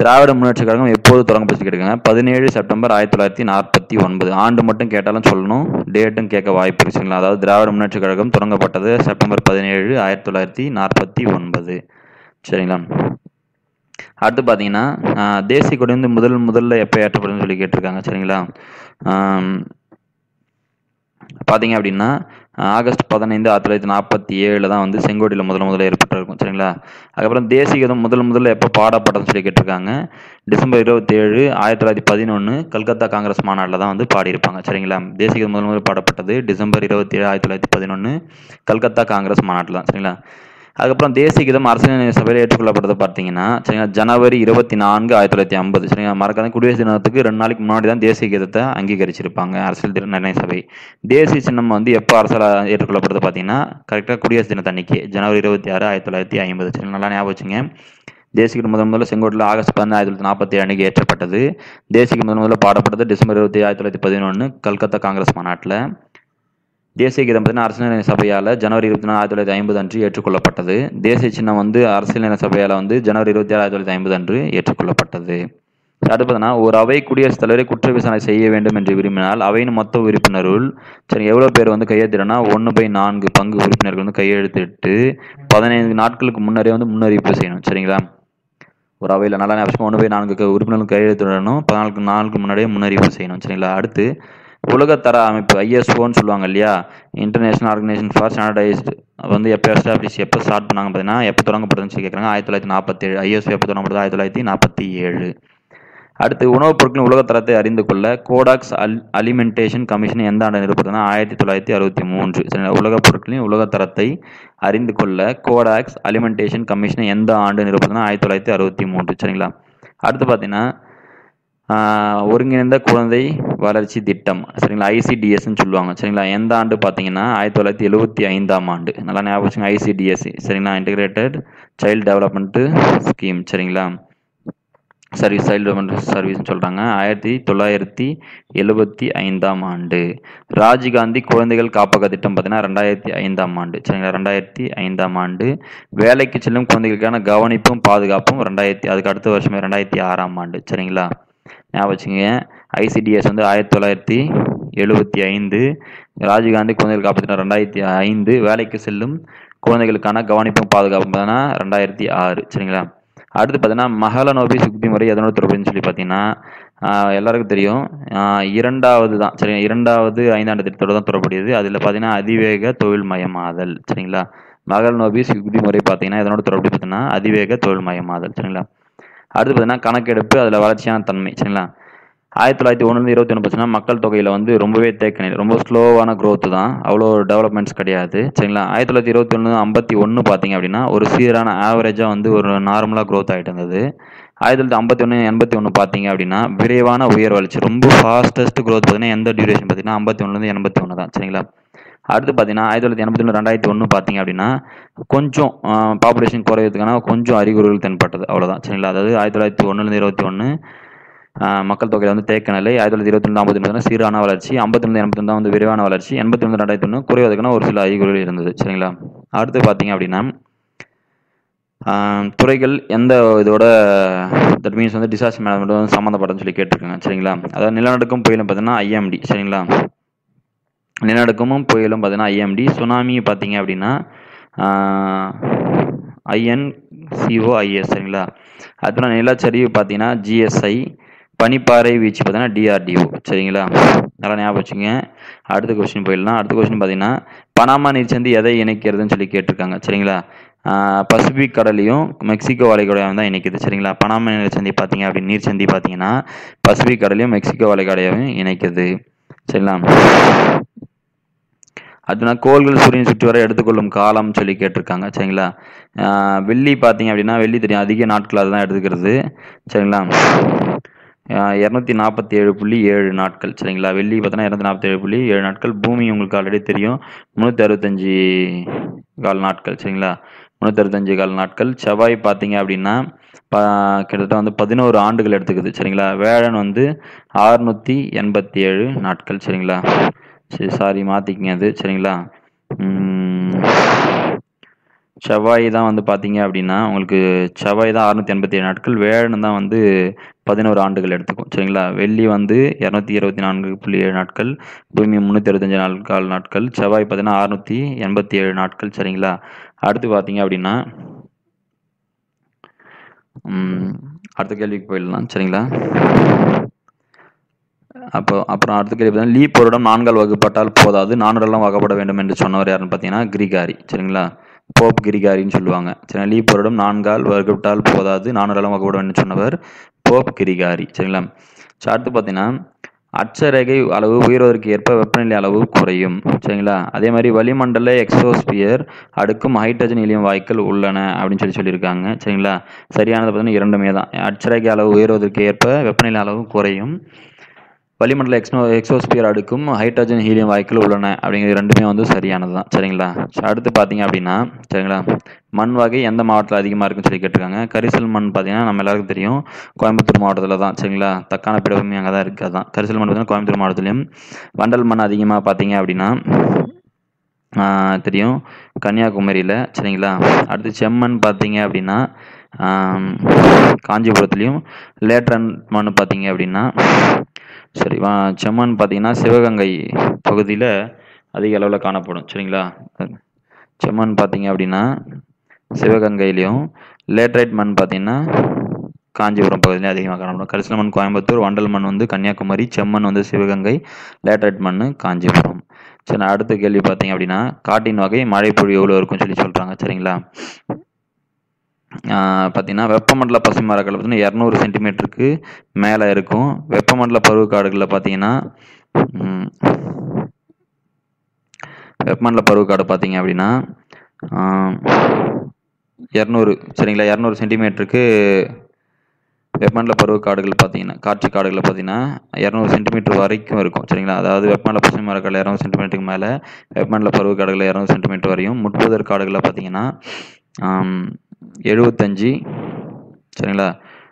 திராவிட முன்னேற்ற கழகம் எப்போது தொடங்கப்பட்டு கேட்டுருக்காங்க? பதினேழு செப்டம்பர் ஆயிரத்தி தொள்ளாயிரத்தி நாற்பத்தி ஒன்பது ஆண்டு மட்டும் கேட்டாலும் சொல்லணும் டேட்டும் கேட்க வாய்ப்பு இருக்குங்களா அதாவது திராவிட முன்னேற்ற கழகம் தொடங்கப்பட்டது செப்டம்பர் பதினேழு ஆயிரத்தி தொள்ளாயிரத்தி நாற்பத்தி ஒன்பது. சரிங்களா? அடுத்து பார்த்தீங்கன்னா தேசிய கொடி வந்து முதல் முதல்ல எப்போ ஏற்றப்படுதுன்னு சொல்லி கேட்டிருக்காங்க சரிங்களா? பார்த்தீங்க அப்படின்னா ஆகஸ்ட் பதினைந்து ஆயிரத்தி தொள்ளாயிரத்தி நாற்பத்தி ஏழில் தான் வந்து செங்கோடியில் முதல் முதல்ல ஏற்பட்டிருக்கும் சரிங்களா? அதுக்கப்புறம் தேசிகதம் முதல் முதல்ல எப்போ பாடப்பட்டதுன்னு சொல்லி கேட்டிருக்காங்க டிசம்பர் இருபத்தேழு ஆயிரத்தி தொள்ளாயிரத்தி பதினொன்று கல்கத்தா காங்கிரஸ் மாநாட்டில் தான் வந்து பாடியிருப்பாங்க சரிங்களா? தேசிய முதல் முதல் பாடப்பட்டது டிசம்பர் இருபத்தேழு ஆயிரத்தி தொள்ளாயிரத்தி பதினொன்று கல்கத்தா காங்கிரஸ் மாநாட்டில் தான் சரிங்களா? அதுக்கப்புறம் தேசிய கீதம் அரசியல் சபையில் ஏற்றுக்கொள்ளப்பட்டது பார்த்தீங்கன்னா சரிங்களா ஜனவரி இருபத்தி நான்கு ஆயிரத்தி தொள்ளாயிரத்தி ஐம்பது சரிங்களா மறக்காத குடியரசு தினத்துக்கு ரெண்டு நாளைக்கு முன்னாடி தான் தேசிய கீதத்தை அங்கீகரிச்சிருப்பாங்க அரசியல் தின நிர்ணய சபை. தேசிய சின்னம் வந்து எப்போ அரசால் ஏற்றுக்கொள்ளப்பட்டது பார்த்தீங்கன்னா கரெக்டாக குடியரசு தினத்தன்னைக்கு ஜனவரி இருபத்தி ஆறு ஆயிரத்தி தொள்ளாயிரத்தி ஐம்பது சரி நல்லா ஞாபகம் வச்சுங்க. தேசிய முதல் முதல்ல செங்கோட்டில் ஆகஸ்ட் பதினஞ்சு ஆயிரத்தி தொள்ளாயிரத்தி நாற்பத்தி ஏழு ஏற்றப்பட்டது. தேசிய முதல் முதல்ல பாடப்பட்டது டிசம்பர் இருபத்தி ஆயிரத்தி தொள்ளாயிரத்தி பதினொன்று கல்கத்தா காங்கிரஸ் மாநாட்டில். தேசிய கீதம் பார்த்தீங்கன்னா அரசியல் நிர்ணய சபையால் ஜனவரி இருபத்தி நாலு ஆயிரத்தி தொள்ளாயிரத்தி ஐம்பது அன்று ஏற்றுக்கொள்ளப்பட்டது. தேசிய சின்னம் வந்து அரசியல் நிலை சபையால் வந்து ஜனவரி இருபத்தி ஆறு ஆயிரத்தி தொள்ளாயிரத்தி ஐம்பது அன்று ஏற்றுக்கொள்ளப்பட்டது. அடுத்து பார்த்தீங்கன்னா ஒரு அவை குடியரசுத் தலைவரை குற்ற விசாரணை செய்ய வேண்டும் என்று விரும்பினால் அவையின் மொத்த உறுப்பினருள் சரி எவ்வளோ பேர் வந்து கையெழுத்திடனா ஒன்று பை நான்கு பங்கு உறுப்பினர்கள் வந்து கையெழுத்திட்டு பதினைந்து நாட்களுக்கு முன்னரே வந்து முன்னறிவிப்பு செய்யணும். சரிங்களா? ஒரு அவையில் நல்லா ஞாபகம் ஒன்று பை நான்கு உறுப்பினர்கள் கையெழுத்திடணும் பதினாலுக்கு நாளுக்கு முன்னாடியே முன்னறிவிப்பு செய்யணும். சரிங்களா? அடுத்து உலகத்தர அமைப்பு ஐஎஸ்ஓன்னு சொல்லுவாங்க இல்லையா? இன்டர்நேஷனல் ஆர்கனைசேஷன் ஃபார் ஸ்டாண்டர்டைஸ்டு வந்து எப்போ எஸ்டாப்ளிஷ் எப்போ ஸ்டார்ட் பண்ணாங்க பார்த்தீங்கன்னா எப்போ தொடங்கப்படுதுன்னு சொல்லி கேட்குறாங்க ஆயிரத்தி தொள்ளாயிரத்தி நாற்பத்தேழு ஐஎஸ்ஓ எப்போ தொடங்கப்படுது ஆயிரத்தி தொள்ளாயிரத்தி நாற்பத்தி ஏழு. அடுத்து உணவுப் பொருட்களின் உலகத்தரத்தை அறிந்து கொள்ள கோடாக்ஸ் அல் அலிமெண்டேஷன் கமிஷன் எந்த ஆண்டு நிறுவப்பட்டதுன்னா ஆயிரத்தி தொள்ளாயிரத்தி அறுபத்தி மூன்று. சரி உலகப் பொருட்களின் உலகத்தரத்தை அறிந்து கொள்ள கோடாக்ஸ் அலிமெண்டேஷன் கமிஷன் எந்த ஆண்டு நிறுவப்பட்டதுன்னா ஆயிரத்தி தொள்ளாயிரத்தி அறுபத்தி மூன்று. சரிங்களா? அடுத்து பார்த்தீங்கன்னா ஒருங்கிணைந்த குழந்தை வளர்ச்சி திட்டம் சரிங்களா? ஐசிடிஎஸ்ன்னு சொல்லுவாங்க சரிங்களா? எந்த ஆண்டு பார்த்தீங்கன்னா ஆயிரத்தி தொள்ளாயிரத்தி எழுபத்தி ஐந்தாம் ஆண்டு. நல்லா ஞாபகம் ஐசிடிஎஸ் சரிங்களா? இன்டிகிரேட்டட் சைல்டு டெவலப்மெண்ட்டு ஸ்கீம் சரிங்களா? சர்வீஸ் சைல்டு டெவலப்மெண்ட் சர்வீஸ்னு சொல்கிறாங்க ஆயிரத்தி தொள்ளாயிரத்தி எழுபத்தி ஐந்தாம் ஆண்டு. ராஜீவ்காந்தி குழந்தைகள் காப்பக திட்டம் பார்த்தீங்கன்னா ரெண்டாயிரத்தி ஐந்தாம் ஆண்டு சரிங்களா? ரெண்டாயிரத்தி ஐந்தாம் ஆண்டு. வேலைக்கு செல்லும் குழந்தைகளுக்கான கவனிப்பும் பாதுகாப்பும் ரெண்டாயிரத்தி அதுக்கு அடுத்த வருஷமே ரெண்டாயிரத்தி ஆறாம் ஆண்டு சரிங்களா? ஞாபகம் வச்சுங்க. ஐசிடிஎஸ் வந்து ஆயிரத்தி தொள்ளாயிரத்தி எழுபத்தி ஐந்து. ராஜீவ்காந்தி குழந்தைகள் காப்பீட்டு ரெண்டாயிரத்தி ஐந்து. வேலைக்கு செல்லும் குழந்தைகளுக்கான கவனிப்பும் பாதுகாப்பும் பார்த்தீங்கன்னா ரெண்டாயிரத்தி ஆறு. சரிங்களா? அடுத்து பார்த்தீங்கன்னா மகளநோபி சுக்தி முறை எதனோட தொடர்புன்னு சொல்லி பார்த்தீங்கன்னா எல்லாருக்கும் தெரியும். இரண்டாவது தான். சரி இரண்டாவது ஐந்தாண்டு திட்டத்தோடு தான் தொடர்புடையது. அதில் பார்த்தீங்கன்னா அதிவேக தொழில் மயமாதல். சரிங்களா? மகளநோபி சுக்தி முறை பார்த்தீங்கன்னா எதனோட தொடர்பு பார்த்தீங்கன்னா அதிவேக தொழில் மயமாதல். சரிங்களா? அடுத்து பார்த்தீங்கன்னா கணக்கெடுப்பு அதில் வளர்ச்சியான தன்மை சரிங்களா? ஆயிரத்தி தொள்ளாயிரத்தி ஒன்றுலேருந்து இருபத்தி ஒன்று பார்த்தீங்கன்னா மக்கள் தொகையில் வந்து ரொம்பவே தேக்கநிலை ரொம்ப ஸ்லோவான க்ரோத்து தான். அவ்வளோ டெவலப்மெண்ட்ஸ் கிடையாது சரிங்களா? ஆயிரத்தி தொள்ளாயிரத்தி இருபத்தி ஒன்று ஐம்பத்தி ஒன்று பார்த்தீங்க அப்படின்னா ஒரு சீரான ஆவரேஜாக வந்து ஒரு நார்மலாக க்ரோத் ஆகிட்டு இருந்தது. ஆயிரத்தி தொள்ளாயிரத்தி ஐம்பத்தி ஒன்று எண்பத்தி ஒன்று பார்த்தீங்க அப்படின்னா விரைவான உயர் வளர்ச்சி ரொம்ப ஃபாஸ்டஸ்ட் க்ரோத் பார்த்தீங்கன்னா எந்த டியூரேஷன் பார்த்தீங்கன்னா ஐம்பத்தி ஒன்றுலேருந்து எண்பத்தி ஒன்று தான் சரிங்களா? அடுத்து பார்த்தீங்கன்னா ஆயிரத்தி தொள்ளாயிரத்தி எண்பத்தி ஒன்று ரெண்டாயிரத்தி ஒன்று பார்த்தீங்க அப்படின்னா கொஞ்சம் பாப்புலேஷன் குறையிறதுக்கான கொஞ்சம் அறிகுறிகள் தென்பட்டது. அவ்வளோதான் சரிங்களா? அதாவது ஆயிரத்தி தொள்ளாயிரத்தி ஒன்றுலேருந்து இருபத்தி ஒன்று மக்கள் தொகையில் வந்து தேக்க நிலை ஆயிரத்தி தொள்ளாயிரத்தி இருபத்தி ரெண்டு ஐம்பத்தி ஒன்று சீரான வளர்ச்சி ஐம்பத்தி ரெண்டு எண்பத்தி தான் வந்து விரைவான வளர்ச்சி எண்பத்தி ஒன்று ரெண்டாயிரத்தி ஒன்று குறைவதற்கான ஒரு சில அறிகுறிகள் இருந்தது. சரிங்களா? அடுத்து பார்த்தீங்க அப்படின்னா துறைகள் எந்த இதோட தட் மீன்ஸ் வந்து டிசாஸ்டர் மேனேஜ்மெண்ட் வந்து சம்மந்தப்பட்டதுன்னு சொல்லி கேட்டிருக்காங்க. சரிங்களா? அதாவது நிலநடுக்கம் புயலும் பார்த்தீங்கன்னா ஐஎம்டி சரிங்களா? நிலநடுக்கமும் புயலும் பார்த்தீங்கன்னா ஐஎம்டி சுனாமி பார்த்தீங்க அப்படின்னா ஐஎன்சிஓஐஎஸ் சரிங்களா? அதுக்கப்புறம் நிலச்சரிவு பார்த்தீங்கன்னா ஜிஎஸ்ஐ பனிப்பாறை வீச்சு பார்த்தீங்கன்னா டிஆர்டிஓ சரிங்களா? நல்லா ஞாபகம் வச்சுங்க. அடுத்த கொஸ்டின் போயிடலாம். அடுத்த கொஸ்டின் பார்த்தீங்கன்னா பனாமா நீர்ச்சந்தி எதை இணைக்கிறதுன்னு சொல்லி கேட்டிருக்காங்க சரிங்களா? பசிபிக் கடலையும் மெக்சிகோ வளைகுடாயும் தான் இணைக்குது சரிங்களா? பனாமா நீர்ச்சந்தி பார்த்தீங்க அப்படின்னு நீர்ச்சந்தி பார்த்தீங்கன்னா பசிபிக் கடலையும் மெக்சிகோ வளைகுடாவையும் இணைக்குது சரிங்களா? அதுனா கோள்கள் சூரியன் சுற்றி வர எடுத்துக்கொள்ளும் காலம் சொல்லி கேட்டிருக்காங்க சரிங்களா? வெள்ளி பார்த்தீங்க அப்படின்னா வெள்ளி தெரியும். அதிக நாட்கள் அதுதான் எடுத்துக்கிறது சரிங்களா? இரநூத்தி நாற்பத்தி ஏழு புள்ளி ஏழு நாட்கள் சரிங்களா? வெள்ளி பார்த்தோன்னா இரநூத்தி நாற்பத்தி ஏழு புள்ளி ஏழு நாட்கள். பூமி உங்களுக்கு ஆல்ரெடி தெரியும். முந்நூற்றி அறுபத்தஞ்சி கால் நாட்கள் சரிங்களா? முந்நூற்றி அறுபத்தஞ்சு கால் நாட்கள். செவ்வாய் பார்த்தீங்க அப்படின்னா கிட்டத்தட்ட வந்து பதினோரு ஆண்டுகள் எடுத்துக்குது சரிங்களா? வேழன் வந்து ஆறுநூற்றி எண்பத்தி ஏழு நாட்கள் சரிங்களா? சரி சாரி மாற்றிக்கிங்க அது சரிங்களா? செவ்வாய் தான் வந்து பார்த்தீங்க அப்படின்னா உங்களுக்கு செவ்வாய் தான் அறுநூத்தி எண்பத்தி ஏழு நாட்கள் வேழன் தான் வந்து பதினோரு ஆண்டுகள் எடுத்துக்கும் சரிங்களா? வெள்ளி வந்து இரநூத்தி இருபத்தி நான்கு புள்ளி ஏழு நாட்கள் பூமி முந்நூற்றி அறுபத்தஞ்சு நாட்கள் நாட்கள் செவ்வாய் பார்த்தீங்கன்னா அறுநூற்றி எண்பத்தி ஏழு நாட்கள் சரிங்களா? அடுத்து பார்த்தீங்க அப்படின்னா அடுத்த கேள்விக்கு போயிடலாம் சரிங்களா? அப்போ அப்புறம் அடுத்த கேள்வி பார்த்தீங்கன்னா லீப் வருடம் நான்கால் வகுப்பட்டால் போதாது நானூறெல்லாம் வகைப்பட வேண்டும் என்று சொன்னவர் யாருன்னு பார்த்தீங்கன்னா கிரிகாரி சரிங்களா? போப் கிரிகாரின்னு சொல்லுவாங்க. சரிங்களா? லீப் வருடம் நான்கால் வகுப்பட்டால் போதாது நானூறெல்லாம் வகைப்பட வேண்டும் என்று சொன்னவர் போப் கிரிகாரி சரிங்களா? அடுத்து பார்த்தீங்கன்னா அட்சரேகை அளவு உயர்வதற்கு ஏற்ப வெப்பநிலை அளவு குறையும் சரிங்களா? அதே மாதிரி வளிமண்டல எக்ஸோஸ்பியர் அடுக்கும் ஹைட்ரஜன் இலியம் வாய்க்கள் உள்ளன அப்படின்னு சொல்லி சொல்லியிருக்காங்க சரிங்களா? சரியானது பார்த்தீங்கன்னா இரண்டுமே தான். அட்சரேகை அளவு உயர்வதற்கு ஏற்ப வெப்பநிலை அளவு குறையும். வளிமண்டல எக்ஸ்னோ எக்ஸோஸ்பியர் அடுக்கும் ஹைட்ரஜன் ஹீலியம் வாயுக்கள் உள்ளன. அப்படிங்கிறது ரெண்டுமே வந்து சரியானது தான் சரிங்களா அடுத்து பார்த்தீங்க அப்படின்னா சரிங்களா? மண் வகை எந்த மாவட்டத்தில் அதிகமாக இருக்குன்னு சொல்லி கேட்டிருக்காங்க. கரிசல் மண் பார்த்தீங்கன்னா நம்ம எல்லாருக்கும் தெரியும். கோயம்புத்தூர் மாவட்டத்தில் தான் சரிங்களா? தக்கான பிடபூமி அங்கே தான் இருக்குது அதான். கரிசல் மண் பார்த்தீங்கன்னா கோயம்புத்தூர் மாவட்டத்திலையும். வண்டல் மண் அதிகமாக பார்த்தீங்க அப்படின்னா தெரியும். கன்னியாகுமரியில் சரிங்களா? அடுத்து செம்மண் பார்த்தீங்க அப்படின்னா காஞ்சிபுரத்துலேயும். லேட்ரன் மண் பார்த்தீங்க அப்படின்னா சரி வா செம்மண் பார்த்தீங்கன்னா சிவகங்கை பகுதியில் அதிக அளவில் காணப்படும். சரிங்களா? செம்மண் பார்த்தீங்க அப்படின்னா சிவகங்கையிலையும் லேட்ரைட் மண் பார்த்தீங்கன்னா காஞ்சிபுரம் பகுதியிலையும் அதிகமாக காணப்படும். கரிசல மண் கோயம்புத்தூர் வண்டல் மண் வந்து கன்னியாகுமரி செம்மண் வந்து சிவகங்கை லேட்ரைட் மண் காஞ்சிபுரம். சரி அடுத்த கேள்வி பார்த்தீங்க அப்படின்னா காட்டின் வகை மழை பொழிவு எவ்வளோ இருக்கும்னு சொல்லி சொல்கிறாங்க சரிங்களா? பார்த்திங்கன்னா வெப்பமண்டல பசுமை மரங்கள் பார்த்தீங்கன்னா இரநூறு சென்டிமீட்டருக்கு மேலே இருக்கும். வெப்பமண்டல பருவக்காடுகளில் பார்த்தீங்கன்னா பார்த்திங்கன்னா வெப்பமண்டல காடு பார்த்தீங்க அப்படின்னா இரநூறு சரிங்களா இரநூறு சென்டிமீட்டருக்கு வெப்பமண்டல பருவ காடுகள் பார்த்தீங்கன்னா காட்சி காடுகளில் பார்த்தீங்கன்னா இரநூறு சென்டிமீட்டர் வரைக்கும் இருக்கும் சரிங்களா? அதாவது வெப்பமண்டல பசுமை மரங்கள் இரநூறு சென்டிமீட்டருக்கு மேலே வெப்பமண்டல பருவ காடுகளில் இரநூறு சென்டிமீட்டர் வரையும். முட்புதர் காடுகளில் பார்த்தீங்கன்னா எழுபத்தஞ்சி சரிங்களா?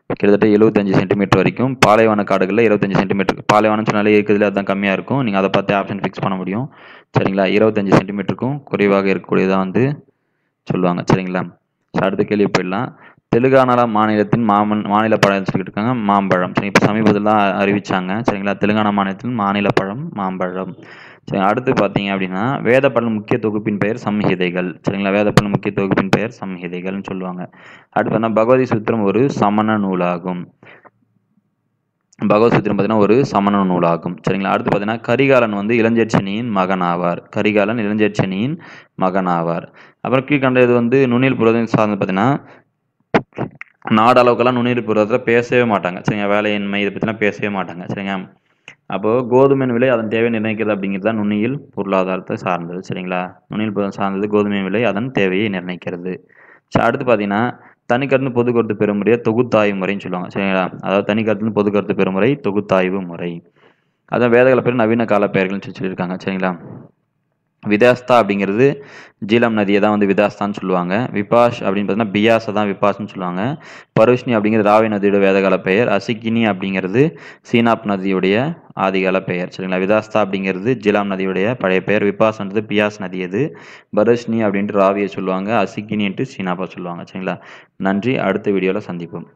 கிட்டத்தட்ட எழுபத்தஞ்சி சென்டிமீட்டர் வரைக்கும். பாலைவன காடுகளில் இருபத்தஞ்சி சென்டிமீட்டர் பாலைவனம் சொன்னாலே இருக்கிறதுல அதுதான் கம்மியாக இருக்கும். நீங்கள் அதை பார்த்து ஆப்ஷன் ஃபிக்ஸ் பண்ண முடியும். சரிங்களா? இருபத்தஞ்சி சென்டிமீட்டருக்கும் குறைவாக இருக்கக்கூடியதாக வந்து சொல்லுவாங்க. சரிங்களா? சரி, அடுத்த கேள்வி போயிடலாம். தெலுங்கானா மாநிலத்தின் மாமன் மாநில பழம் சொல்லிட்டு இருக்காங்க மாம்பழம். சரி இப்போ சமீபத்தில் தான் அறிவிச்சாங்க. சரிங்களா? தெலுங்கானா மாநிலத்தின் மாநில பழம் மாம்பழம். சரி அடுத்து பார்த்தீங்க அப்படின்னா வேதப்படல் முக்கிய தொகுப்பின் பெயர் சம்ஹிதைகள் சரிங்களா? வேதப்படல் முக்கிய தொகுப்பின் பெயர் சம்ஹிதைகள்னு சொல்லுவாங்க. அடுத்து பார்த்தா பகவதி சூத்திரம் ஒரு சமண நூலாகும். பகவத் சூத்திரம் பார்த்தீங்கன்னா ஒரு சமண நூலாகும். சரிங்களா? அடுத்து பார்த்தீங்கன்னா கரிகாலன் வந்து இளஞ்சர்ச்சனியின் மகன் ஆவார் கரிகாலன் இளஞ்சர்ச்சனியின் மகன் ஆவார் அப்புறம் கீழ்கண்ட இது வந்து நுண்ணில் புரதம் சார்ந்து பார்த்தீங்கன்னா நாடளவுக்கெல்லாம் நுண்ணில் புரதத்தில் பேசவே மாட்டாங்க. சரிங்க வேலையின்மை இதை பற்றிலாம் பேசவே மாட்டாங்க. சரிங்க அப்போது கோதுமையின் விலை அதன் தேவை நிர்ணயிக்கிறது அப்படிங்கிறது தான் நுண்ணியல் பொருளாதாரத்தை சார்ந்தது சரிங்களா? நுண்ணியல் பொருள் சார்ந்தது கோதுமை விலை அதன் தேவையை நிர்ணயிக்கிறது. ஸோ அடுத்து பார்த்தீங்கன்னா தனிக்கருத்து பொது கருத்து பெறுமுறையை தொகுத்தாய்வு முறைன்னு சொல்லுவாங்க சரிங்களா? அதாவது தனிக்கருத்து பொது கருத்து பெறுமுறை தொகுத்தாய்வு முறை. அதான் வேதகால பேர் நவீன கால பெயர்கள்னு சொல்லி சொல்லியிருக்காங்க சரிங்களா? விதாஸ்தா அப்படிங்கிறது ஜீலம் நதியை தான் வந்து விதாஸ்தான்னு சொல்லுவாங்க. விபாஷ் அப்படின்னு பார்த்தீங்கன்னா பியாஸை தான் விபாஷ்னு சொல்லுவாங்க. பருஷ்னி அப்படிங்கிறது ராவி நதியோட வேதகால பெயர். அசிக்கினி அப்படிங்கிறது சீனாப் நதியுடைய ஆதிகால பெயர். சரிங்களா? விதாஸ்தா அப்படிங்கிறது ஜிலாம் நதியுடைய பழைய பெயர். விபாஸ்ன்றது பியாஸ் நதி அது. பருஷ்னி அப்படின்ட்டு ராவியை சொல்லுவாங்க. அசிக்கினின்ட்டு சீனாப்பா சொல்லுவாங்க. சரிங்களா? நன்றி. அடுத்த வீடியோவில் சந்திப்போம்.